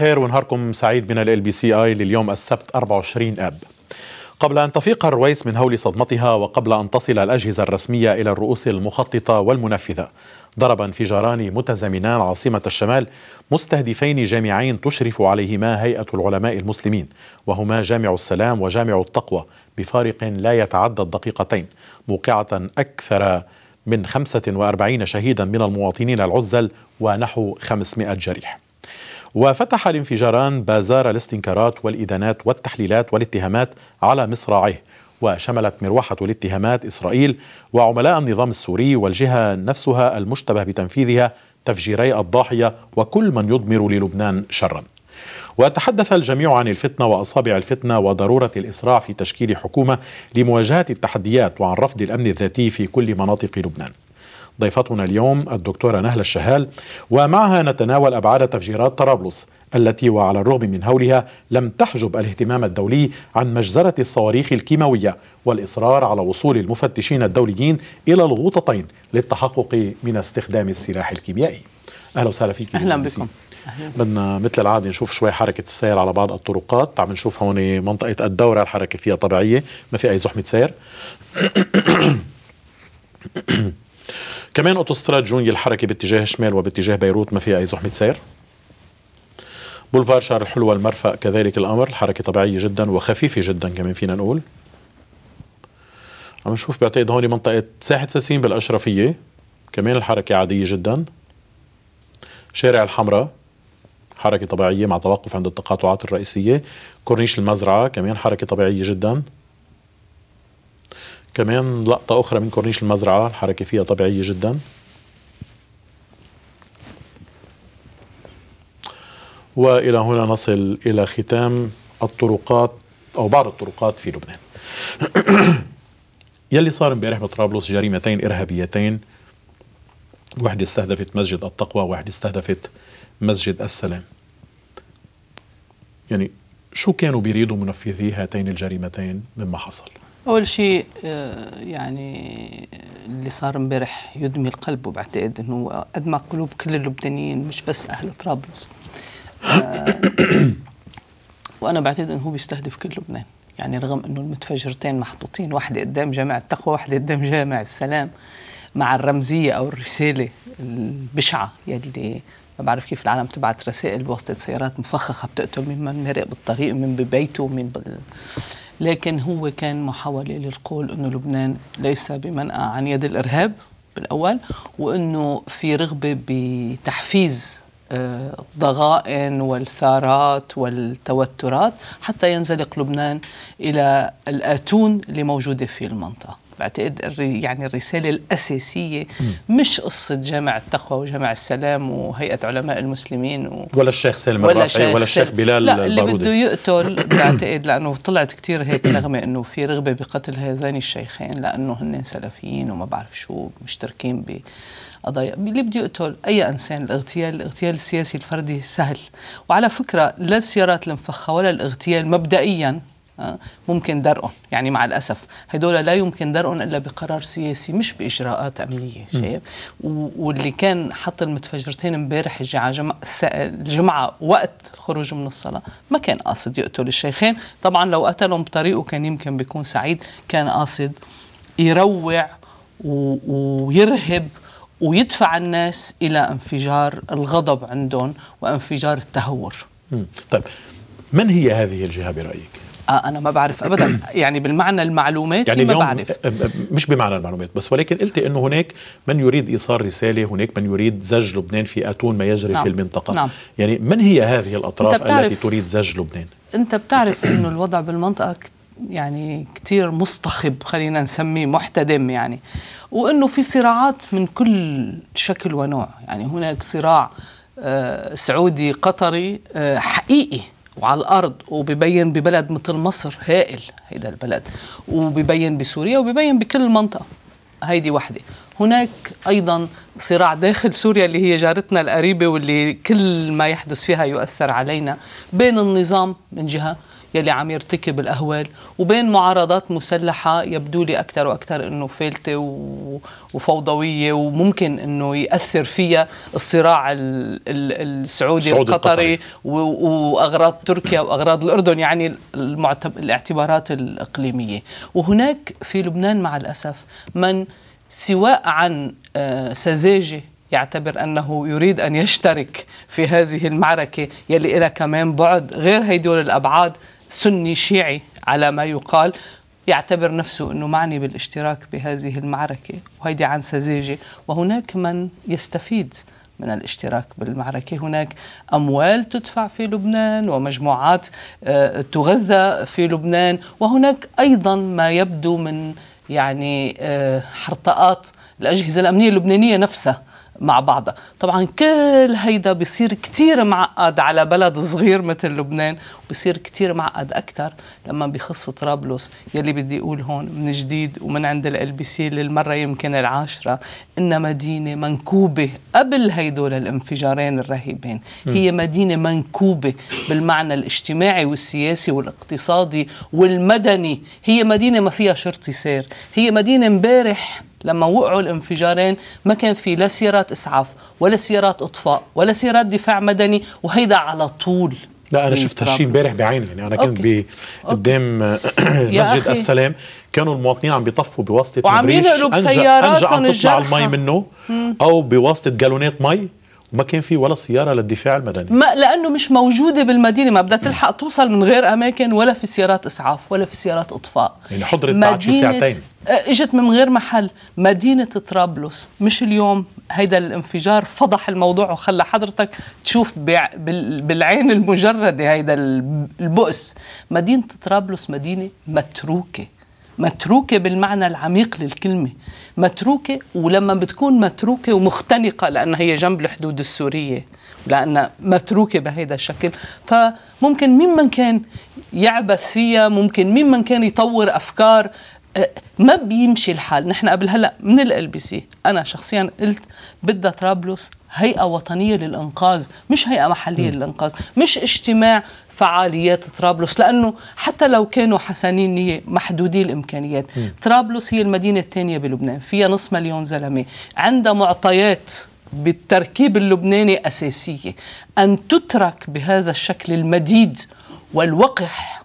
الخير ونهاركم سعيد من LBCI لليوم السبت 24 آب. قبل أن تفيق الرويس من هول صدمتها وقبل أن تصل الأجهزة الرسمية إلى الرؤوس المخططة والمنفذة ضرب انفجاران متزامنان عاصمة الشمال مستهدفين جامعين تشرف عليهما هيئة العلماء المسلمين وهما جامع السلام وجامع التقوى بفارق لا يتعدى الدقيقتين موقعة أكثر من 45 شهيدا من المواطنين العزل ونحو 500 جريح. وفتح الانفجاران بازار الاستنكارات والإدانات والتحليلات والاتهامات على مصراعيه وشملت مروحة الاتهامات إسرائيل وعملاء النظام السوري والجهة نفسها المشتبه بتنفيذها تفجيري الضاحية وكل من يضمر للبنان شرا. وتحدث الجميع عن الفتنة وأصابع الفتنة وضرورة الإسراع في تشكيل حكومة لمواجهة التحديات وعن رفض الأمن الذاتي في كل مناطق لبنان. ضيفتنا اليوم الدكتورة نهلة الشهال ومعها نتناول أبعاد تفجيرات طرابلس التي وعلى الرغم من هولها لم تحجب الاهتمام الدولي عن مجزرة الصواريخ الكيماوية والإصرار على وصول المفتشين الدوليين إلى الغوطتين للتحقق من استخدام السلاح الكيميائي. أهلا وسهلا فيك. أهلا بكم. بدنا مثل العادة نشوف شوي حركة السير على بعض الطرقات. تعال نشوف هون منطقة الدورة الحركة فيها طبيعية ما في أي زحمة سير. كمان اوتوستراد جونيه الحركة باتجاه الشمال وباتجاه بيروت ما فيها أي زحمة سير. بولفار شارل الحلو المرفأ كذلك الأمر الحركة طبيعية جدا وخفيفة جدا كمان فينا نقول. عم نشوف بعتقد هون منطقة ساحة ساسين بالأشرفية. كمان الحركة عادية جدا. شارع الحمراء حركة طبيعية مع توقف عند التقاطعات الرئيسية. كورنيش المزرعة كمان حركة طبيعية جدا. كمان لقطة أخرى من كورنيش المزرعة الحركة فيها طبيعية جدا وإلى هنا نصل إلى ختام الطرقات أو بعض الطرقات في لبنان. يلي صار امبارح بطرابلس جريمتين إرهابيتين وحده استهدفت مسجد التقوى وحده استهدفت مسجد السلام. يعني شو كانوا بيريدوا منفذي هاتين الجريمتين مما حصل؟ أول شيء يعني اللي صار امبارح يدمي القلب وبعتقد إنه ادمى قلوب كل اللبنانيين مش بس أهل طرابلس. وأنا بعتقد إنه هو بيستهدف كل لبنان يعني رغم إنه المتفجرتين محطوطين واحدة قدام جامع التقوى واحدة قدام جامع السلام مع الرمزية أو الرسالة البشعة يلي ما بعرف كيف العالم تبعت رسائل بواسطة سيارات مفخخة بتقتل ممن مرق بالطريق ومن ببيته ومن بال... لكن هو كان محاولة للقول إنه لبنان ليس بمنأى عن يد الإرهاب بالأول وإنه في رغبة بتحفيز الضغائن والثارات والتوترات حتى ينزلق لبنان إلى الآتون اللي موجودة في المنطقة. بعتقد يعني الرسالة الأساسية. مش قصة جامع التقوى وجامع السلام وهيئة علماء المسلمين و... ولا الشيخ سالم ولا الرافعي ولا الشيخ بلال لا اللي بده يقتل بعتقد لأنه طلعت كتير هيك نغمة إنه في رغبة بقتل هذين الشيخين لأنه هن سلفيين وما بعرف شو مشتركين ب قضايا اللي بده يقتل أي إنسان الاغتيال الاغتيال السياسي الفردي سهل. وعلى فكرة لا السيارات المفخة ولا الاغتيال مبدئيا ممكن درءهم يعني مع الأسف هدول لا يمكن درءهم إلا بقرار سياسي مش بإجراءات امنيه شايف؟ واللي كان حط المتفجرتين امبارح الجمعة وقت الخروج من الصلاة ما كان قاصد يقتل الشيخين. طبعا لو قتلهم بطريقه كان يمكن بيكون سعيد كان قاصد يروع ويرهب ويدفع الناس إلى انفجار الغضب عندهم وانفجار التهور. طيب من هي هذه الجهة برأيك؟ آه أنا ما بعرف ابدا. يعني بالمعنى المعلوماتي يعني ما بعرف. مش بمعنى المعلومات بس ولكن قلت إنه هناك من يريد إيصال رسالة هناك من يريد زج لبنان في أتون ما يجري نعم. في المنطقة. نعم. يعني من هي هذه الأطراف التي تريد زج لبنان؟ أنت بتعرف إنه الوضع بالمنطقة يعني كتير مصطخب خلينا نسميه محتدم يعني. وإنه في صراعات من كل شكل ونوع. يعني هناك صراع سعودي قطري حقيقي. وعلى الأرض وبيبين ببلد مثل مصر هائل هيدا البلد. وبيبين بسوريا وبيبين بكل المنطقة. هيدي وحدة. هناك أيضا صراع داخل سوريا اللي هي جارتنا القريبة واللي كل ما يحدث فيها يؤثر علينا. بين النظام من جهة يلي عم يرتكب الأهوال. وبين معارضات مسلحة يبدو لي أكثر وأكثر أنه فالتة وفوضوية وممكن أنه يأثر فيها الصراع السعودي القطري. وأغراض تركيا وأغراض الأردن يعني الاعتبارات الإقليمية. وهناك في لبنان مع الأسف من سواء عن آه، سذاجة يعتبر أنه يريد أن يشترك في هذه المعركة يلي إلى كمان بعد غير هيدول الأبعاد سني شيعي على ما يقال يعتبر نفسه أنه معني بالاشتراك بهذه المعركة. وهيدي عن سذاجة وهناك من يستفيد من الاشتراك بالمعركة. هناك أموال تدفع في لبنان ومجموعات آه، تغذى في لبنان. وهناك أيضا ما يبدو من يعني آه، حرطات الأجهزة الأمنية اللبنانية نفسها. مع بعضها طبعا كل هيدا بصير كتير معقد على بلد صغير مثل لبنان بصير كتير معقد أكثر لما بخص طرابلس يلي بدي أقول هون من جديد ومن عند ال بي سي للمرة يمكن العاشرة إن مدينة منكوبة قبل هيدول الانفجارين الرهيبين. هي مدينة منكوبة بالمعنى الاجتماعي والسياسي والاقتصادي والمدني. هي مدينة ما فيها شرطي سير. هي مدينة امبارح لما وقعوا الانفجارين ما كان في لا سيارات إسعاف ولا سيارات إطفاء ولا سيارات دفاع مدني وهيدا على طول لا أنا شفت هالشيء امبارح بعيني يعني أنا كنت قدام مسجد السلام كانوا المواطنين عم بيطفوا بواسطة وعم ينقلوا بسياراتهم تطلع المي منه أو بواسطة جالونات مي. وما كان في ولا سيارة للدفاع المدني. ما لأنه مش موجودة بالمدينة ما بدها تلحق توصل من غير أماكن ولا في سيارات إسعاف ولا في سيارات إطفاء. يعني حضرت بعد شي ساعتين. آه، إجت من غير محل. مدينة طرابلس. مش اليوم هيدا الانفجار فضح الموضوع وخلى حضرتك تشوف بالعين المجردة هيدا البؤس. مدينة طرابلس مدينة متروكة. متروكة بالمعنى العميق للكلمة. متروكة ولما بتكون متروكة ومختنقة لأنها هي جنب الحدود السورية لأنها متروكة بهذا الشكل. فممكن ممن كان يعبث فيها ممكن ممن كان يطور أفكار أه، ما بيمشي الحال. نحن قبل هلأ من LBC أنا شخصيا قلت بدها طرابلس هيئة وطنية للإنقاذ مش هيئة محلية م. للإنقاذ مش اجتماع فعاليات طرابلس لأنه حتى لو كانوا حسنين نيه محدودي الإمكانيات. م. طرابلس هي المدينة الثانية بلبنان فيها نص مليون زلمة. عندها معطيات بالتركيب اللبناني أساسية. أن تترك بهذا الشكل المديد والوقح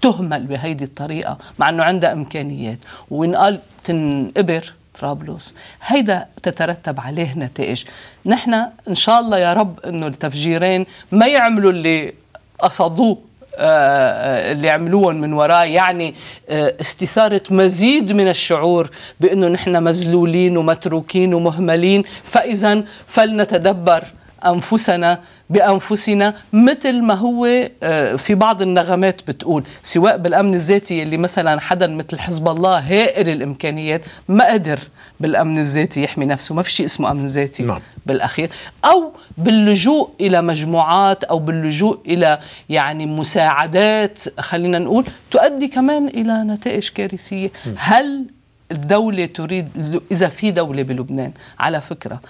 تهمل بهيدي الطريقة مع أنه عندها إمكانيات. وينقال تنقبر طرابلس هيدا تترتب عليه نتائج. نحن إن شاء الله يا رب أنه التفجيرين ما يعملوا اللي قصدوه آه، اللي عملوهم من وراه يعني آه، استثارة مزيد من الشعور بأنه نحن مزلولين ومتروكين ومهملين. فإذا فلنتدبر أنفسنا بأنفسنا مثل ما هو آه، في بعض النغمات بتقول سواء بالأمن الذاتي اللي مثلا حدا مثل حزب الله هائل الإمكانيات ما قدر بالأمن الذاتي يحمي نفسه ما في شيء اسمه أمن ذاتي نعم. بالأخير. أو باللجوء إلى مجموعات أو باللجوء إلى يعني مساعدات خلينا نقول تؤدي كمان إلى نتائج كارثية. هل الدولة تريد إذا في دولة بلبنان على فكرة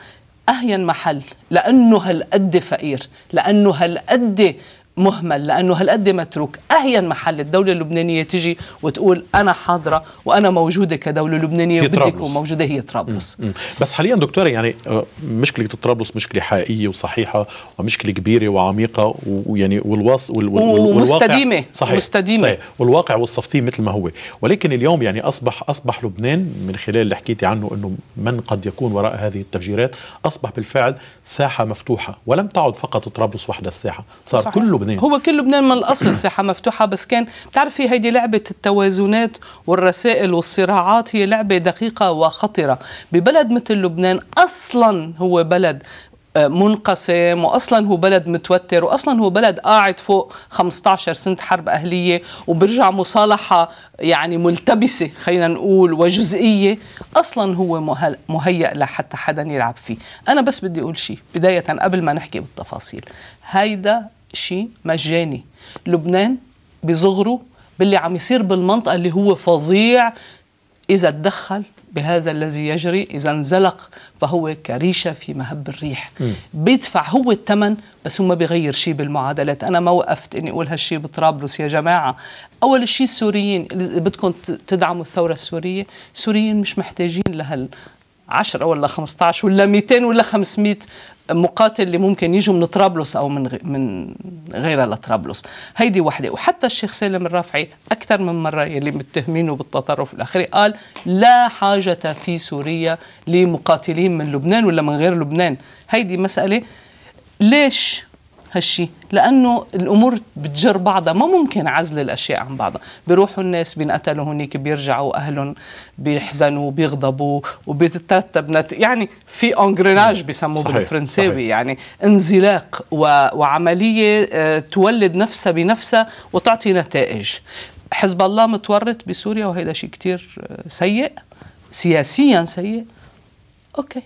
أهين محل لأنه هالقد فقير لأنه هالقد مهمل لأنه هالقد متروك اهين محل الدولة اللبنانية تجي وتقول أنا حاضرة وأنا موجودة كدولة لبنانية وبدي اكون موجودة هي طرابلس. بس حاليا دكتورة يعني آه، مشكلة طرابلس مشكلة حقيقية وصحيحة ومشكلة كبيرة وعميقة ويعني والواس وال ومستديمة صحيح مستديمه صحيح. والواقع وصفتيه مثل ما هو. ولكن اليوم يعني أصبح أصبح لبنان من خلال اللي حكيتي عنه إنه من قد يكون وراء هذه التفجيرات أصبح بالفعل ساحة مفتوحة ولم تعد فقط طرابلس وحدها الساحة صار صحيح. كل لبنان. هو كل لبنان من الأصل ساحة مفتوحة بس كان بتعرفي هيدي لعبة التوازنات والرسائل والصراعات هي لعبة دقيقة وخطرة. ببلد مثل لبنان أصلا هو بلد آه، منقسم واصلا هو بلد متوتر واصلا هو بلد قاعد فوق 15 سنة حرب أهلية وبرجع مصالحة يعني ملتبسة خلينا نقول وجزئية. أصلا هو مهيأ لحتى حدا يلعب فيه. أنا بس بدي أقول شيء بداية قبل ما نحكي بالتفاصيل. هيدا شيء مجاني. لبنان بصغره باللي عم يصير بالمنطقة اللي هو فظيع. إذا تدخل بهذا الذي يجري إذا انزلق فهو كريشة في مهب الريح. م. بيدفع هو الثمن بس هو ما بيغير شيء بالمعادلات. أنا ما وقفت إني أقول هالشيء بطرابلس يا جماعة. أول شيء السوريين بدكم تدعموا الثورة السورية السوريين مش محتاجين لهال 10 ولا 15 ولا 200 ولا 500 مقاتل اللي ممكن يجوا من طرابلس أو من من غيرها لطرابلس هيدي وحدة. وحتى الشيخ سالم الرافعي أكثر من مرة يلي متهمينه بالتطرف الاخري قال لا حاجة في سوريا لمقاتلين من لبنان ولا من غير لبنان. هيدي مسألة ليش هالشي لأنه الأمور بتجر بعضها ما ممكن عزل الأشياء عن بعضها. بيروحوا الناس بينقتلوا هنيك بيرجعوا أهلهم بيحزنوا بيغضبوا وبتترتب نت... يعني في engrenage بسموه بالفرنساوي. يعني انزلاق و... وعملية آه، تولد نفسها بنفسها وتعطي نتائج. حزب الله متورط بسوريا وهذا شيء كتير آه، سيء. سياسيا سيء. OK.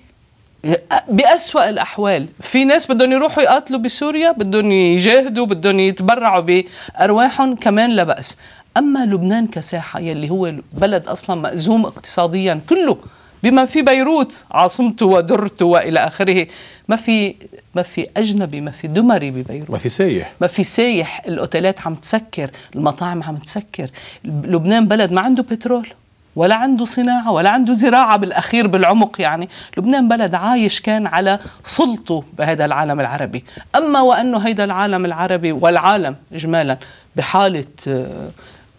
بأسوأ الأحوال. في ناس بدهم يروحوا يقاتلوا بسوريا بدهم يجاهدوا بدهم يتبرعوا بأرواحهم كمان لا بأس. أما لبنان كساحة يلي هو بلد أصلا مأزوم اقتصاديا كله بما في بيروت عاصمته ودرته وإلى آخره. ما في ما في أجنبي ما في دمري ببيروت. ما في سايح. ما في سايح الأوتيلات عم تسكر المطاعم عم تسكر. لبنان بلد ما عنده بترول. ولا عنده صناعة ولا عنده زراعة بالأخير بالعمق يعني. لبنان بلد عايش كان على سلطة بهذا العالم العربي. أما وأنه هيدا العالم العربي والعالم إجمالا بحالة آه،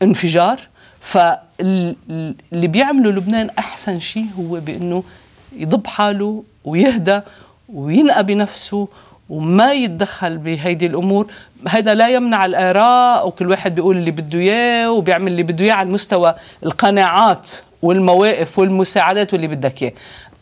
انفجار فاللي بيعمله لبنان أحسن شيء هو بأنه يضب حاله ويهدى وينقى بنفسه وما يتدخل بهيدي الأمور. هذا لا يمنع الآراء وكل واحد بيقول اللي بده إياه وبيعمل اللي بده إياه على مستوى القناعات والمواقف والمساعدات واللي بدك إياه.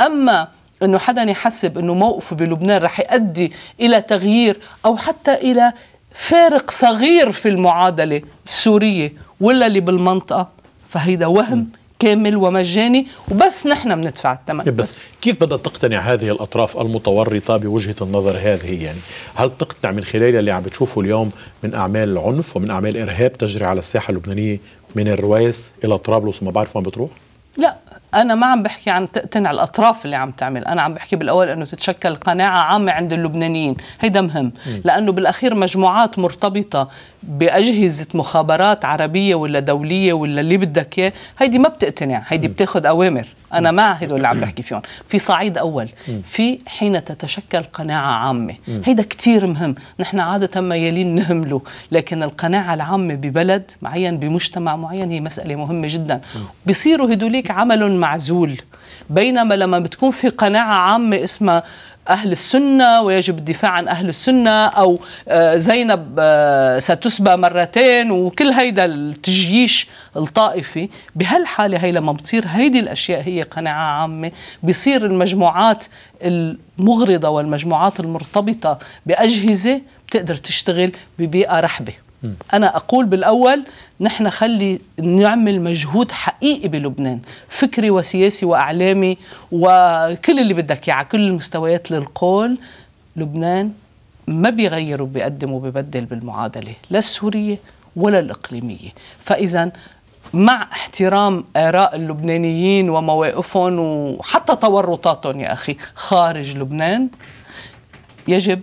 أما إنه حدا يحسب إنه موقفه بلبنان رح يؤدي إلى تغيير أو حتى إلى فارق صغير في المعادلة السورية ولا اللي بالمنطقة فهيدا وهم كامل ومجاني وبس نحن بندفع الثمن. بس, بس. كيف بدها تقتنع هذه الأطراف المتورطة بوجهة النظر هذه يعني؟ هل تقتنع من خلال اللي عم بتشوفه اليوم من أعمال عنف ومن أعمال إرهاب تجري على الساحة اللبنانية من الروايس إلى طرابلس وما بعرف وين بتروح؟ لا. أنا ما عم بحكي عن تقتنع الأطراف اللي عم تعمل. أنا عم بحكي بالأول إنه تتشكل قناعة عامة عند اللبنانيين. هيدا مهم. لأنه بالأخير مجموعات مرتبطة بأجهزة مخابرات عربية ولا دولية ولا اللي بدك إياه هيدي ما بتقتنع. هيدي بتاخذ أوامر. أنا مع هدول اللي عم بحكي فيهم. في صعيد أول في حين تتشكل قناعة عامة. هيدا كتير مهم. نحن عادة ميالين نهمله لكن القناعة العامة ببلد معين بمجتمع معين هي مسألة مهمة جدا. بصيروا هدوليك عمل معزول. بينما لما بتكون في قناعة عامة اسمها أهل السنة ويجب الدفاع عن أهل السنة أو آه، زينب آه، ستسبى مرتين وكل هيدا التجييش الطائفي. بهالحالة هي لما بتصير هيدي الأشياء هي قناعة عامة بصير المجموعات المغرضة والمجموعات المرتبطة بأجهزة بتقدر تشتغل ببيئة رحبة. أنا أقول بالأول نحن خلي نعمل مجهود حقيقي بلبنان فكري وسياسي وأعلامي وكل اللي بدك إياه على كل المستويات للقول لبنان ما بيغير وبيقدم وبيبدل بالمعادلة لا السورية ولا الإقليمية. فإذا مع احترام آراء اللبنانيين ومواقفهم وحتى تورطاتهم يا أخي خارج لبنان يجب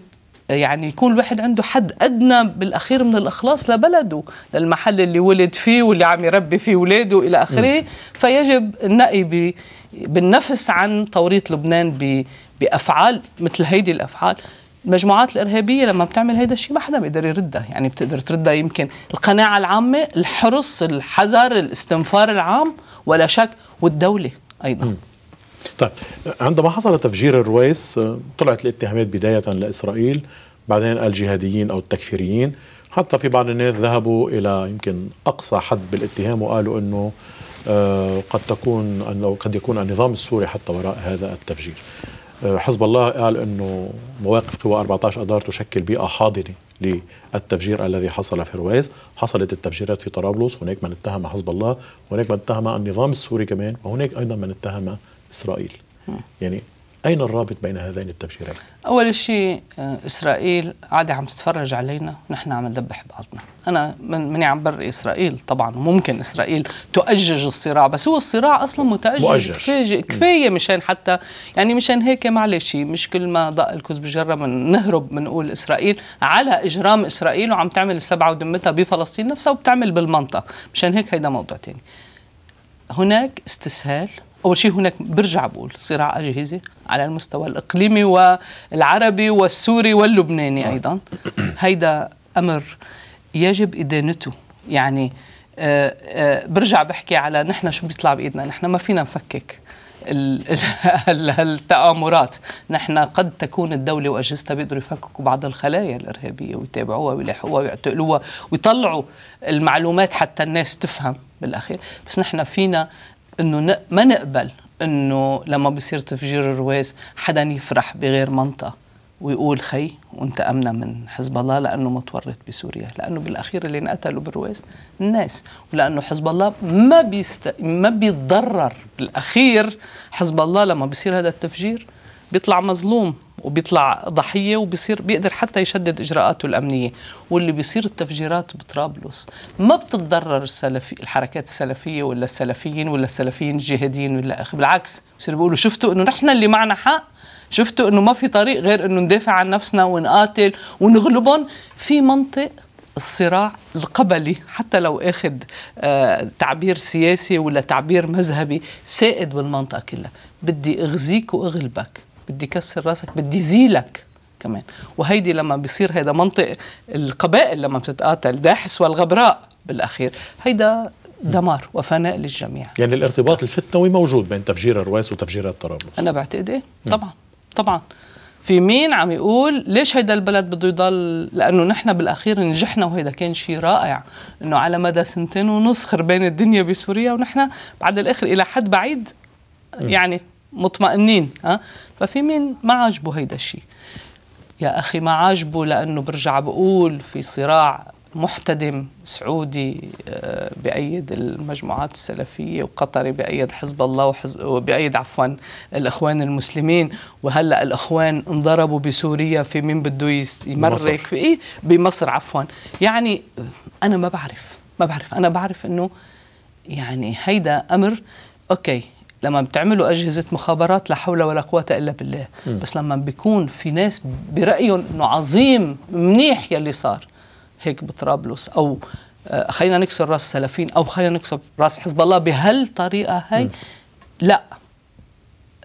يعني يكون الواحد عنده حد أدنى بالأخير من الإخلاص لبلده للمحل اللي ولد فيه واللي عم يربي فيه اولاده إلى آخره. فيجب النقي بالنفس عن توريط لبنان بأفعال مثل هيدي الأفعال. المجموعات الإرهابية لما بتعمل هيدا الشيء ما حدا بيقدر يردها. يعني بتقدر تردها يمكن القناعة العامة الحرص الحذر الاستنفار العام ولا شك والدولة أيضا. م. طيب عندما حصل تفجير الرويس طلعت الاتهامات بداية لإسرائيل بعدين الجهاديين أو التكفيريين حتى في بعض الناس ذهبوا إلى يمكن أقصى حد بالاتهام وقالوا أنه آه، قد تكون أنه قد يكون النظام السوري حتى وراء هذا التفجير. آه، حزب الله قال أنه مواقف قوى 14 أدار تشكل بيئة حاضنة للتفجير الذي حصل في الرويس. حصلت التفجيرات في طرابلس هناك من اتهم حزب الله هناك من اتهم النظام السوري كمان وهناك أيضا من اتهم إسرائيل. يعني أين الرابط بين هذين التفجيرين؟ أول شيء آه، إسرائيل قاعدة عم تتفرج علينا ونحن عم ندبح بعضنا. أنا من مني عم بري إسرائيل طبعا ممكن إسرائيل تؤجج الصراع بس هو الصراع أصلا متأجج. مؤجج. كفاية, كفاية مشان حتى يعني مشان هيك معلش مش كل ما ضاق الكوز بجرة من نهرب بنقول إسرائيل على إجرام إسرائيل وعم تعمل السبعة ودمتها بفلسطين نفسها وبتعمل بالمنطقة. مشان هيك هيدا موضوع تاني. هناك استسهال أول شيء هناك برجع بقول صراع اجهزه على المستوى الإقليمي والعربي والسوري واللبناني أيضا. هيدا أمر يجب إدانته. يعني آه، آه، برجع بحكي على نحن شو بيطلع بإيدنا. نحن ما فينا نفكك ال- ال- التآمرات نحن قد تكون الدولة وأجهزتها بيقدروا يفككوا بعض الخلايا الإرهابية ويتابعوها ويلاحقوها ويعتقلوها ويطلعوا المعلومات حتى الناس تفهم بالأخير. بس نحن فينا إنه ما نقبل إنه لما بصير تفجير الرواز حدا يفرح بغير منطقه ويقول خي وانتقمنا من حزب الله لأنه متورط بسوريا لأنه بالأخير اللي انقتلوا بالرواز الناس ولأنه حزب الله ما بيست... ما بيتضرر بالأخير حزب الله لما بيصير هذا التفجير بيطلع مظلوم. وبيطلع ضحية وبيصير بيقدر حتى يشدد إجراءاته الأمنية. واللي بيصير التفجيرات بطرابلس. ما بتتضرر السلفي الحركات السلفية ولا السلفيين ولا السلفيين الجهاديين ولا اخ بالعكس بصيروا بيقولوا شفتوا إنه نحن اللي معنا حق؟ شفتوا إنه ما في طريق غير إنه ندافع عن نفسنا ونقاتل ونغلبهم؟ في منطق الصراع القبلي حتى لو أخذ آه تعبير سياسي ولا تعبير مذهبي سائد بالمنطقة كلها. بدي أغزيك وأغلبك. بدي كسر راسك بدي زيلك كمان. وهيدي لما بيصير هيدا منطق القبائل لما بتتقاتل داحس والغبراء بالأخير. هيدا دمار وفناء للجميع. يعني الارتباط الفتنوي موجود بين تفجير الرواس وتفجير طرابلس أنا بعتقد إيه طبعا طبعا. في مين عم يقول ليش هيدا البلد بده يضل؟ لأنه نحن بالأخير نجحنا وهيدا كان شيء رائع. إنه على مدى سنتين ونص خربان الدنيا بسوريا ونحن بعد الآخر إلى حد بعيد يعني مطمئنين ها؟ ففي مين ما عاجبه هيدا الشيء يا أخي ما عاجبه لأنه برجع بقول في صراع محتدم سعودي آه، بأيد المجموعات السلفية وقطري بأيد حزب الله وحزب وبأيد عفوا الإخوان المسلمين. وهلأ الإخوان انضربوا بسوريا في مين بده بمصر. يمرك في إيه بمصر عفوا. يعني أنا ما بعرف ما بعرف. أنا بعرف إنه يعني هيدا أمر أوكي لما بتعملوا أجهزة مخابرات لا حول ولا قوة إلا بالله. بس لما بيكون في ناس برأيهم إنه عظيم منيح يلي صار هيك بطرابلس أو آه، خلينا نكسر رأس السلفيين أو خلينا نكسر رأس حزب الله بهالطريقة هاي. لا.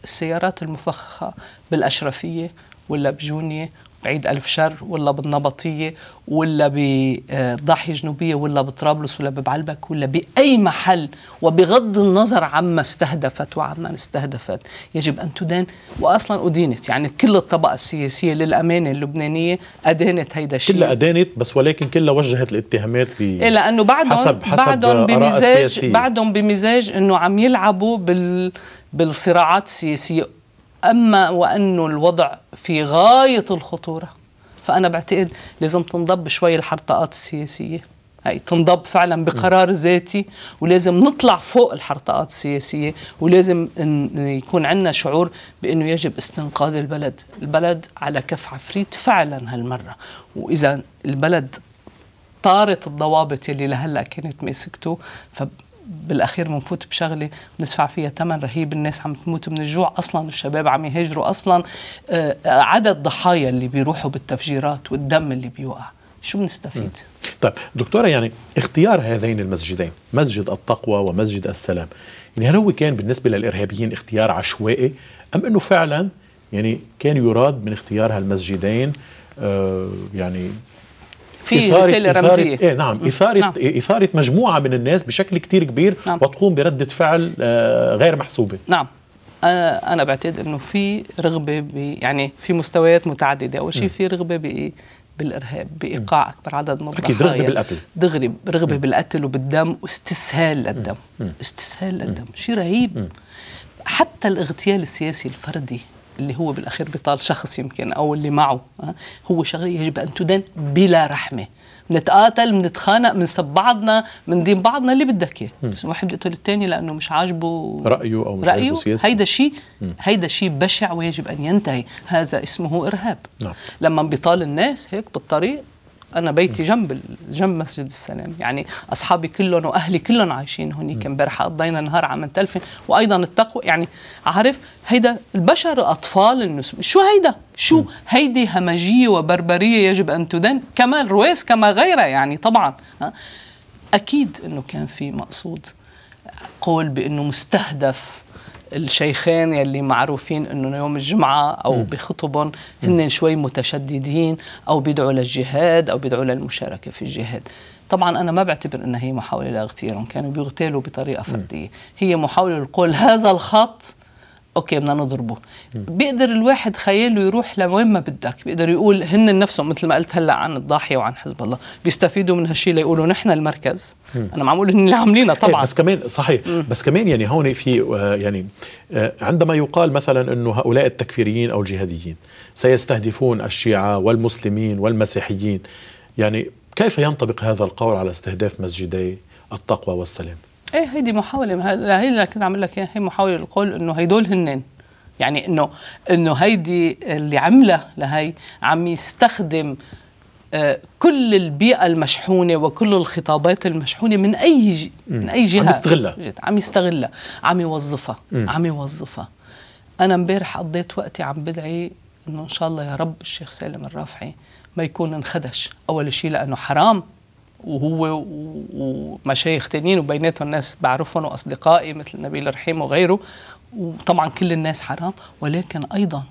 السيارات المفخخة بالأشرفية ولا بجونية بعيد ألف شر ولا بالنبطية ولا بضاحية جنوبية ولا بطرابلس ولا ببعلبك ولا بأي محل وبغض النظر عما استهدفت وعما استهدفت. يجب أن تدان وأصلا أدينت. يعني كل الطبقة السياسية للأمانة اللبنانية أدانت هيدا الشيء. كلها أدانت بس ولكن كلها وجهت الاتهامات ب إيه لأنه بعدهم حسب- حسب بعدهم بمزاج السياسية. بعدهم بمزاج إنه عم يلعبوا بال بالصراعات السياسية. أما وانه الوضع في غاية الخطورة فأنا بعتقد لازم تنضب شوي الحرطقات السياسية. هي تنضب فعلا بقرار ذاتي ولازم نطلع فوق الحرطقات السياسية ولازم يكون عندنا شعور بإنه يجب استنقاذ البلد. البلد على كف عفريت فعلا هالمرة. وإذا البلد طارت الضوابط يلي لهلأ كانت ماسكته فبالاخير بنفوت بشغلة بندفع فيها ثمن رهيب الناس عم تموت من الجوع. أصلا الشباب عم يهاجروا. أصلا آه، عدد ضحايا اللي بيروحوا بالتفجيرات والدم اللي بيوقع. شو بنستفيد؟ طيب دكتورة يعني اختيار هذين المسجدين مسجد التقوى ومسجد السلام يعني هل هو كان بالنسبة للإرهابيين اختيار عشوائي؟ أم أنه فعلا يعني كان يراد من اختيار هالمسجدين آه يعني في إثارة- رسالة إثارة- رمزية. إيه نعم إثارة نعم. إثارة مجموعة من الناس بشكل كتير كبير نعم. وتقوم بردة فعل آه غير محسوبة. نعم. أنا أنا بعتقد إنه في رغبة ب يعني في مستويات متعددة، أول شيء في رغبة بإيه؟ بالإرهاب، بإيقاع أكبر عدد من أكيد الضحايا. رغبة بالقتل. دغري رغبة بالقتل وبالدم واستسهال للدم، استسهال للدم، شيء رهيب. حتى الاغتيال السياسي الفردي اللي هو بالأخير بيطال شخص يمكن أو اللي معه هو شغلة يجب أن تدان بلا رحمة. بنتقاتل بنتخانق بنسب بعضنا بندين بعضنا اللي بدك إياه. بس واحد بيقتل الثاني لأنه مش عاجبه رأيه أو مش رأيه. سياسته هيدا شيء هيدا شيء بشع ويجب أن ينتهي. هذا اسمه إرهاب. نعم. لما بيطال الناس هيك بالطريق أنا بيتي جنب جنب مسجد السلام. يعني أصحابي كلهم وأهلي كلهم عايشين هونيك امبارح قضينا نهار عم نتلفن وأيضا التقوى يعني عارف هيدا البشر أطفال النسب. شو هيدا؟ شو هيدي همجية وبربرية يجب أن تدن؟ كما الرويس كما غيرها يعني طبعا. أكيد إنه كان في مقصود قول بإنه مستهدف الشيخين يلي معروفين إنه يوم الجمعة أو بخطبهم هن شوي متشددين أو بيدعوا للجهاد أو بيدعوا للمشاركة في الجهاد. طبعا أنا ما بعتبر إنها هي محاولة لاغتيالهم كانوا بيغتالوا بطريقة فردية. هي محاولة للقول هذا الخط أوكي بدنا نضربه. بيقدر الواحد خياله يروح لوين ما بدك. بيقدر يقول هن نفسهم مثل ما قلت هلأ عن الضاحية وعن حزب الله بيستفيدوا من هالشيء ليقولوا نحن المركز. أنا عم أقول هن اللي عاملينها؟ طبعا. إيه، بس كمان صحيح. بس كمان يعني هون في آه، يعني آه، عندما يقال مثلا إنه هؤلاء التكفيريين أو الجهاديين سيستهدفون الشيعة والمسلمين والمسيحيين يعني كيف ينطبق هذا القول على استهداف مسجدي التقوى والسلام؟ إيه هيدي محاولة. هي اللي كنت عامل لك هي محاولة للقول إنه هيدول هنن يعني انه إنه هيدي اللي عملها لهي عم يستخدم آه كل البيئة المشحونة وكل الخطابات المشحونة من أي من أي جهة. عم يستغلها. عم يستغلها عم يوظفها عم يوظفها. أنا امبارح قضيت وقتي عم بدعي إنه إن شاء الله يا رب الشيخ سالم الرافعي ما يكون انخدش. أول شيء لأنه حرام. وهو ومشايخ تانيين وبيناتهم ناس بعرفهم وأصدقائي مثل نبيل الرحيم وغيره. وطبعا كل الناس حرام ولكن أيضا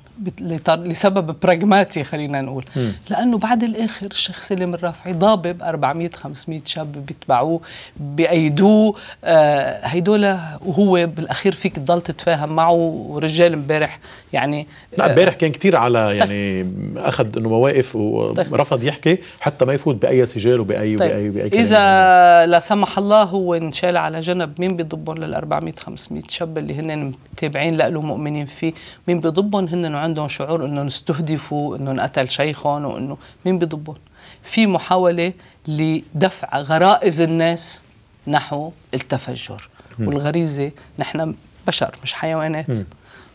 لسبب براغماتي خلينا نقول م. لأنه بعد الآخر الشيخ سليم الرافعي ضابب 400 500 شاب بيتبعوه بايدوه آه هيدول وهو بالأخير فيك تضل تتفاهم معه ورجال امبارح يعني لا امبارح كان كثير على طيب. يعني أخذ إنه مواقف ورفض يحكي حتى ما يفوت بأي سجال وباي طيب. باي بأي إذا لا سمح الله هو انشال على جنب مين بيضبهم لل 400 500 شاب اللي هن متابعين له مؤمنين فيه مين بيضبهم هن عندهم شعور انه استهدفوا انه انقتل شيخهم وإنه مين بيضبهم في محاولة لدفع غرائز الناس نحو التفجر م. والغريزة نحن بشر مش حيوانات م.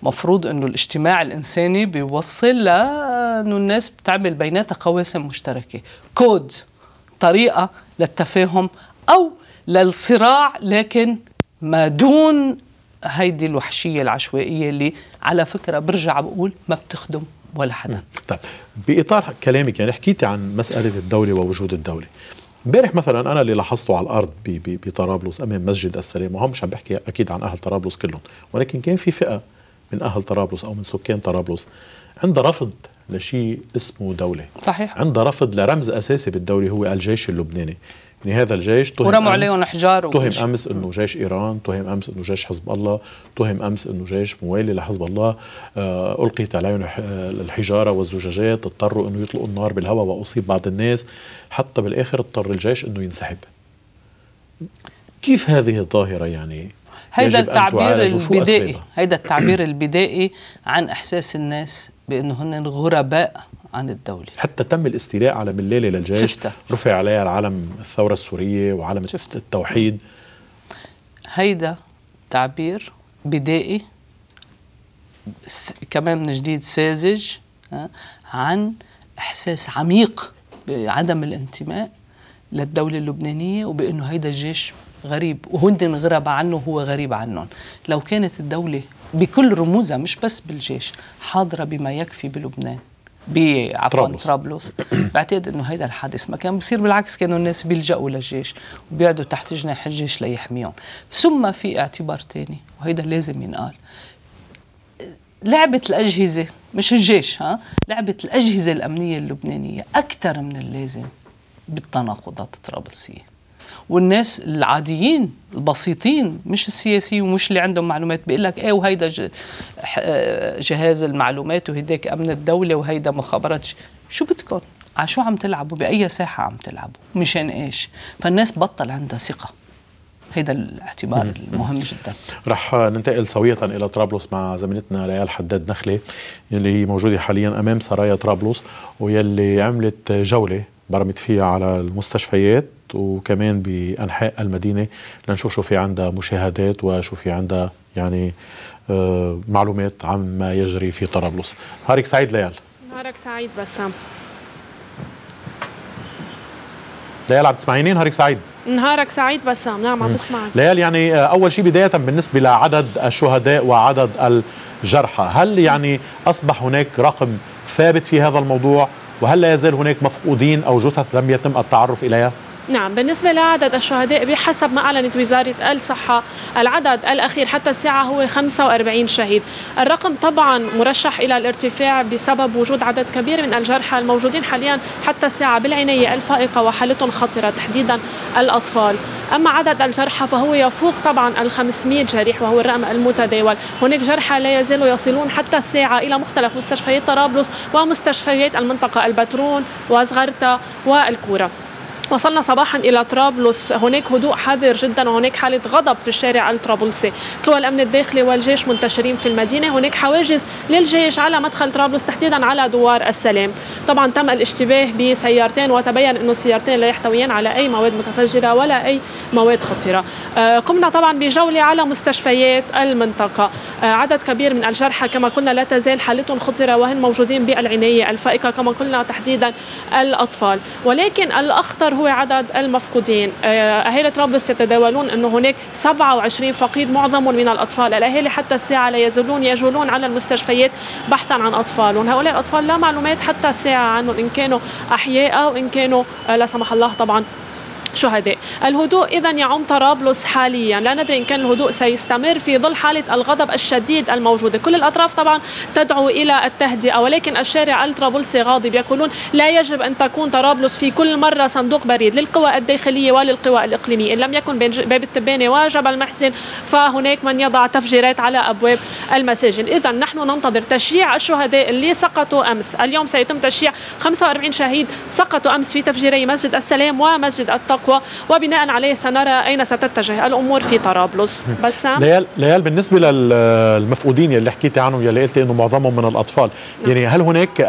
مفروض إنه الاجتماع الإنساني بيوصل لأنه الناس بتعمل بيناتها قواسم مشتركة كود طريقة للتفاهم أو للصراع لكن ما دون هيدي الوحشية العشوائية اللي على فكرة برجع بقول ما بتخدم ولا حدا. طيب بإطار كلامك يعني حكيتي عن مسألة الدولة ووجود الدولة. امبارح مثلا أنا اللي لاحظته على الأرض بطرابلس أمام مسجد السلام وهم مش عم بحكي أكيد عن أهل طرابلس كلهم ولكن كان في فئة من أهل طرابلس أو من سكان طرابلس عندها رفض لشيء اسمه دولة. صحيح. عندها رفض لرمز أساسي بالدولة هو الجيش اللبناني. يعني هذا الجيش تهم ورموا عليهم احجار تهم أمس إنه جيش إيران تهم أمس إنه جيش حزب الله تهم أمس إنه جيش موالي لحزب الله. آه ألقيت عليهم الحجارة والزجاجات اضطروا إنه يطلقوا النار بالهواء وأصيب بعض الناس. حتى بالآخر اضطر الجيش إنه ينسحب. كيف هذه الظاهرة يعني؟ هيدا التعبير البدائي هيدا التعبير البدائي عن إحساس الناس بانه هن غرباء عن الدولة حتى تم الاستيلاء على ملالة للجيش شفتها. رفع عليها العلم الثورة السورية وعلم شفت. التوحيد هيدا تعبير بدائي كمان من جديد ساذج عن إحساس عميق بعدم الانتماء للدولة اللبنانية وبأنه هيدا الجيش غريب. وهن غرب عنه هو غريب عنهم. لو كانت الدولة بكل رموزها مش بس بالجيش حاضرة بما يكفي بلبنان بعفوا طرابلس. بعتقد إنه هيدا الحادث ما كان بصير بالعكس كانوا الناس بيلجأوا للجيش وبيقعدوا تحت جناح الجيش ليحميهم. ثم في اعتبار تاني وهيدا لازم ينقال. لعبة الأجهزة مش الجيش ها؟ لعبة الأجهزة الأمنية اللبنانية أكثر من اللازم بالتناقضات الطرابلسية. والناس العاديين البسيطين مش السياسيين ومش اللي عندهم معلومات بيقول لك إيه وهيدا جهاز المعلومات وهيداك أمن الدولة وهيدا مخابرات شو بدكم؟ على شو عم تلعبوا؟ بأي ساحة عم تلعبوا؟ مشان إيش؟ فالناس بطل عندها ثقة. هيدا الاعتبار المهم جدا. رح ننتقل سوية إلى طرابلس مع زميلتنا ليال حداد نخلة اللي هي موجودة حاليا أمام سرايا طرابلس ويلي عملت جولة برمت فيها على المستشفيات وكمان بأنحاء المدينة لنشوف شو في عندها مشاهدات وشو في عندها يعني آه معلومات عما يجري في طرابلس. نهارك سعيد ليال. نهارك سعيد بسام. ليال عم تسمعيني نهارك سعيد. نهارك سعيد بسام. نعم عم بسمعك ليال يعني آه، أول شيء بداية بالنسبة لعدد الشهداء وعدد الجرحى هل يعني أصبح هناك رقم ثابت في هذا الموضوع؟ وهل لا يزال هناك مفقودين أو جثث لم يتم التعرف إليها؟ نعم بالنسبة لعدد الشهداء بحسب ما أعلنت وزارة الصحة العدد الأخير حتى الساعة هو 45 شهيد. الرقم طبعا مرشح إلى الارتفاع بسبب وجود عدد كبير من الجرحى الموجودين حاليا حتى الساعة بالعناية الفائقة وحالتهم خطرة تحديدا الأطفال. أما عدد الجرحى فهو يفوق طبعا ال 500 جريح وهو الرقم المتداول. هناك جرحى لا يزالوا يصلون حتى الساعة إلى مختلف مستشفيات طرابلس ومستشفيات المنطقة البترون وزغرتا والكورة. وصلنا صباحا إلى طرابلس. هناك هدوء حذر جدا وهناك حالة غضب في الشارع الطرابلسي. قوى الأمن الداخلي والجيش منتشرين في المدينة. هناك حواجز للجيش على مدخل طرابلس تحديدا على دوار السلام. طبعا تم الاشتباه بسيارتين وتبين انه السيارتين لا يحتويان على أي مواد متفجرة ولا أي مواد خطرة. آه، قمنا طبعا بجولة على مستشفيات المنطقة. آه، عدد كبير من الجرحى كما قلنا لا تزال حالتهم خطرة وهن موجودين بالعناية الفائقة كما قلنا تحديدا الأطفال. ولكن الأخطر هو عدد المفقودين. أهالي طرابلس يتداولون أنه هناك 27 فقيد معظمهم من الأطفال الأهالي حتى الساعة لا يزالون يجولون على المستشفيات بحثا عن أطفالهم. هؤلاء الأطفال لا معلومات حتى الساعة عنهم إن كانوا أحياء أو إن كانوا آه، لا سمح الله طبعا شهداء. الهدوء إذا يعم طرابلس حاليا. لا ندري إن كان الهدوء سيستمر في ظل حالة الغضب الشديد الموجودة. كل الأطراف طبعا تدعو إلى التهدئة ولكن الشارع الطرابلسي غاضب. يقولون لا يجب أن تكون طرابلس في كل مرة صندوق بريد للقوى الداخلية وللقوى الإقليمية. إن لم يكن باب التبانة وجبل محسن فهناك من يضع تفجيرات على أبواب المساجد. إذا نحن ننتظر تشييع الشهداء اللي سقطوا أمس. اليوم سيتم تشييع 45 شهيد سقطوا أمس في تفجيري مسجد السلام ومسجد التقوى الأقوى وبناء عليه سنرى أين ستتجه الأمور في طرابلس بسام ليال ليال بالنسبة للمفقودين يلي حكيتي عنهم يلي قلتي أنه معظمهم من الأطفال نعم. يعني هل هناك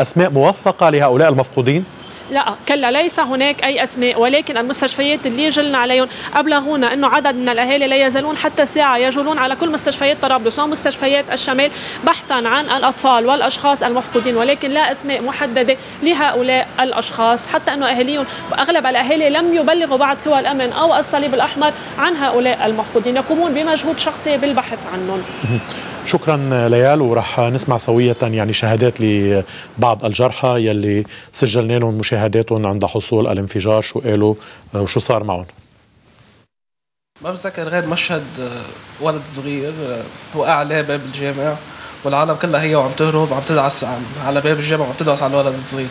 أسماء موثقة لهؤلاء المفقودين؟ لا كلا ليس هناك أي أسماء ولكن المستشفيات اللي جلنا عليهم ابلغونا إنه عدد من الأهالي لا يزالون حتى الساعة يجولون على كل مستشفيات طرابلس ومستشفيات الشمال بحثا عن الأطفال والأشخاص المفقودين ولكن لا أسماء محددة لهؤلاء الأشخاص. حتى إنه أهاليهم أغلب الأهالي لم يبلغوا بعض قوى الأمن أو الصليب الأحمر عن هؤلاء المفقودين يقومون بمجهود شخصي بالبحث عنهم. شكرا ليال ورح نسمع سوية يعني شهادات لبعض الجرحى يلي سجلنا لهم مشاهداتهم عند حصول الانفجار شو قالوا وشو صار معهم. ما بتذكر غير مشهد آه، ولد صغير آه، وقع عليه باب الجامع والعالم كلها هي وعم تهرب وعم تدعس على باب الجامع وعم تدعس على الولد الصغير.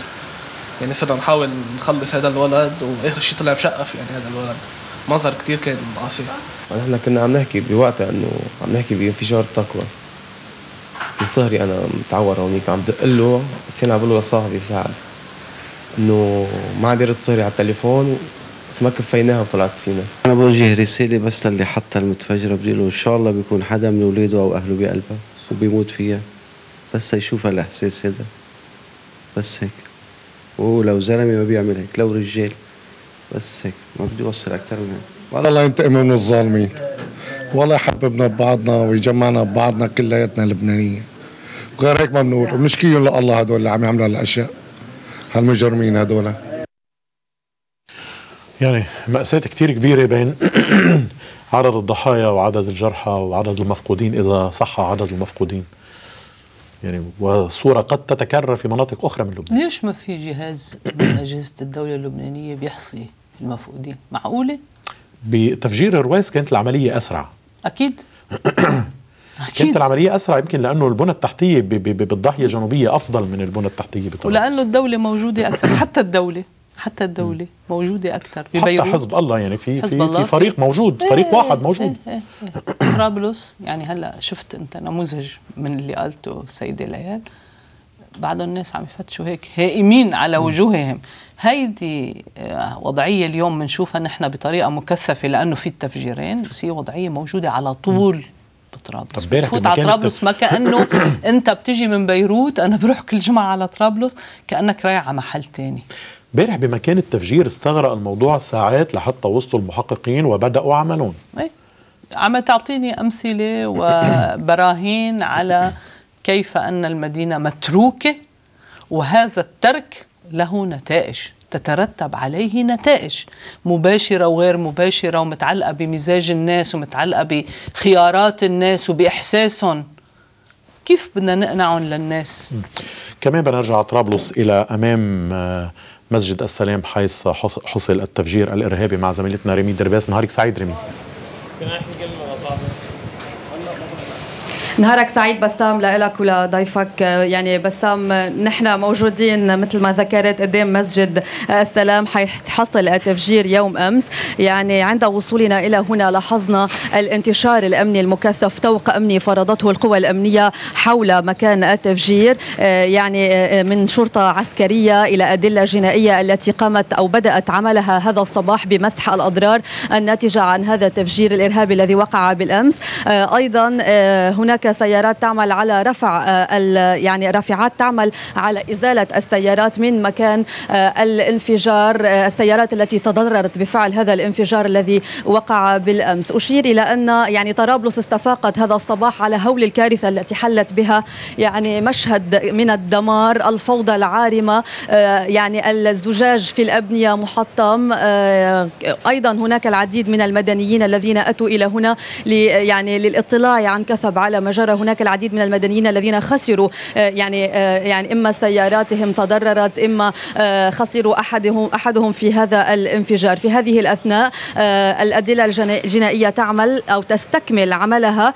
يعني صرنا نحاول نخلص هذا الولد واخر شيء طلع مشقف يعني هذا الولد. منظر كثير كان قاسي. نحن كنا عم نحكي بوقتها إنه عم نحكي بانفجار التقوى بصهري أنا متعور هونيك عم دق له بس أنا بقول له لصاحبي سعد إنه ما عم يرد صهري على التليفون بس ما كفيناها وطلعت فينا. أنا بوجه رسالة بس للي حتى المتفجره بدي له إن شاء الله بيكون حدا من أولاده أو أهله بقلبها وبيموت فيها. بس يشوف الاحساس هذا بس هيك. وهو لو زلمة ما بيعمل هيك لو رجال. بس هيك. ما بدي أوصل أكثر من هيك. الله ينتقم من الظالمين. والله يحببنا ببعضنا ويجمعنا ببعضنا كلياتنا لبنانيه غير هيك ما بنقول وبنشكيهم لله هدول اللي عم يعملوا هالأشياء. هالمجرمين هدول. يعني مأساة كتير كبيرة بين عدد الضحايا وعدد الجرحى وعدد المفقودين إذا صح عدد المفقودين. يعني وصورة قد تتكرر في مناطق أخرى من لبنان. ليش ما في جهاز من أجهزة الدولة اللبنانية بيحصي المفقودين؟ معقولة؟ بتفجير الرويس كانت العملية أسرع. أكيد. أكيد. كانت العملية أسرع يمكن لأنه البنى التحتية بالضاحية الجنوبية أفضل من البنى التحتية بطبعا ولأنه الدولة موجودة أكثر. حتى الدولة حتى الدولة موجودة أكثر. ببيروت. حتى حزب الله يعني في في, في فريق موجود فريق إيه واحد موجود. إيه. إيه. طرابلس يعني هلأ شفت أنت نموذج من اللي قالته السيدة ليال. بعض الناس عم يفتشوا هيك هائمين على وجوههم. هيدي آه، وضعية اليوم بنشوفها نحن بطريقة مكثفة لأنه في التفجيرين بس هي وضعية موجودة على طول. بطرابلس بتفوت على طرابلس ما كأنه أنت بتجي من بيروت أنا بروح كل جمعة على طرابلس كأنك رايح على محل تاني. امبارح بمكان التفجير استغرق الموضوع ساعات لحتى وصلوا المحققين وبدأوا عملون إيه. عم تعطيني أمثلة وبراهين على كيف أن المدينة متروكة وهذا الترك له نتائج. تترتب عليه نتائج مباشرة وغير مباشرة ومتعلقة بمزاج الناس ومتعلقة بخيارات الناس وبإحساسهم كيف بدنا نقنعهم للناس؟ كمان بنرجع طرابلس إلى أمام آه، مسجد السلام حيث حص- حصل التفجير الإرهابي مع زميلتنا ريمي درباس. نهارك سعيد ريمي. نهارك سعيد بسام لك ولضيفك يعني بسام نحن موجودين مثل ما ذكرت قدام مسجد السلام حيث حصل التفجير يوم أمس. يعني عند وصولنا إلى هنا لاحظنا الانتشار الأمني المكثف طوق أمني فرضته القوى الأمنية حول مكان التفجير يعني من شرطة عسكرية إلى أدلة جنائية التي قامت أو بدأت عملها هذا الصباح بمسح الأضرار الناتجة عن هذا التفجير الإرهابي الذي وقع بالأمس. أيضا هناك سيارات تعمل على رفع يعني رافعات تعمل على إزالة السيارات من مكان الانفجار السيارات التي تضررت بفعل هذا الانفجار الذي وقع بالأمس. أشير إلى أن يعني طرابلس استفاقت هذا الصباح على هول الكارثة التي حلت بها يعني مشهد من الدمار الفوضى العارمة يعني الزجاج في الأبنية محطم أيضا هناك العديد من المدنيين الذين أتوا إلى هنا يعني للاطلاع عن كثب على ما جرى هناك العديد من المدنيين الذين خسروا يعني يعني إما سياراتهم تضررت إما خسروا احدهم أحدهم في هذا الانفجار. في هذه الأثناء الأدلة الجنائية تعمل أو تستكمل عملها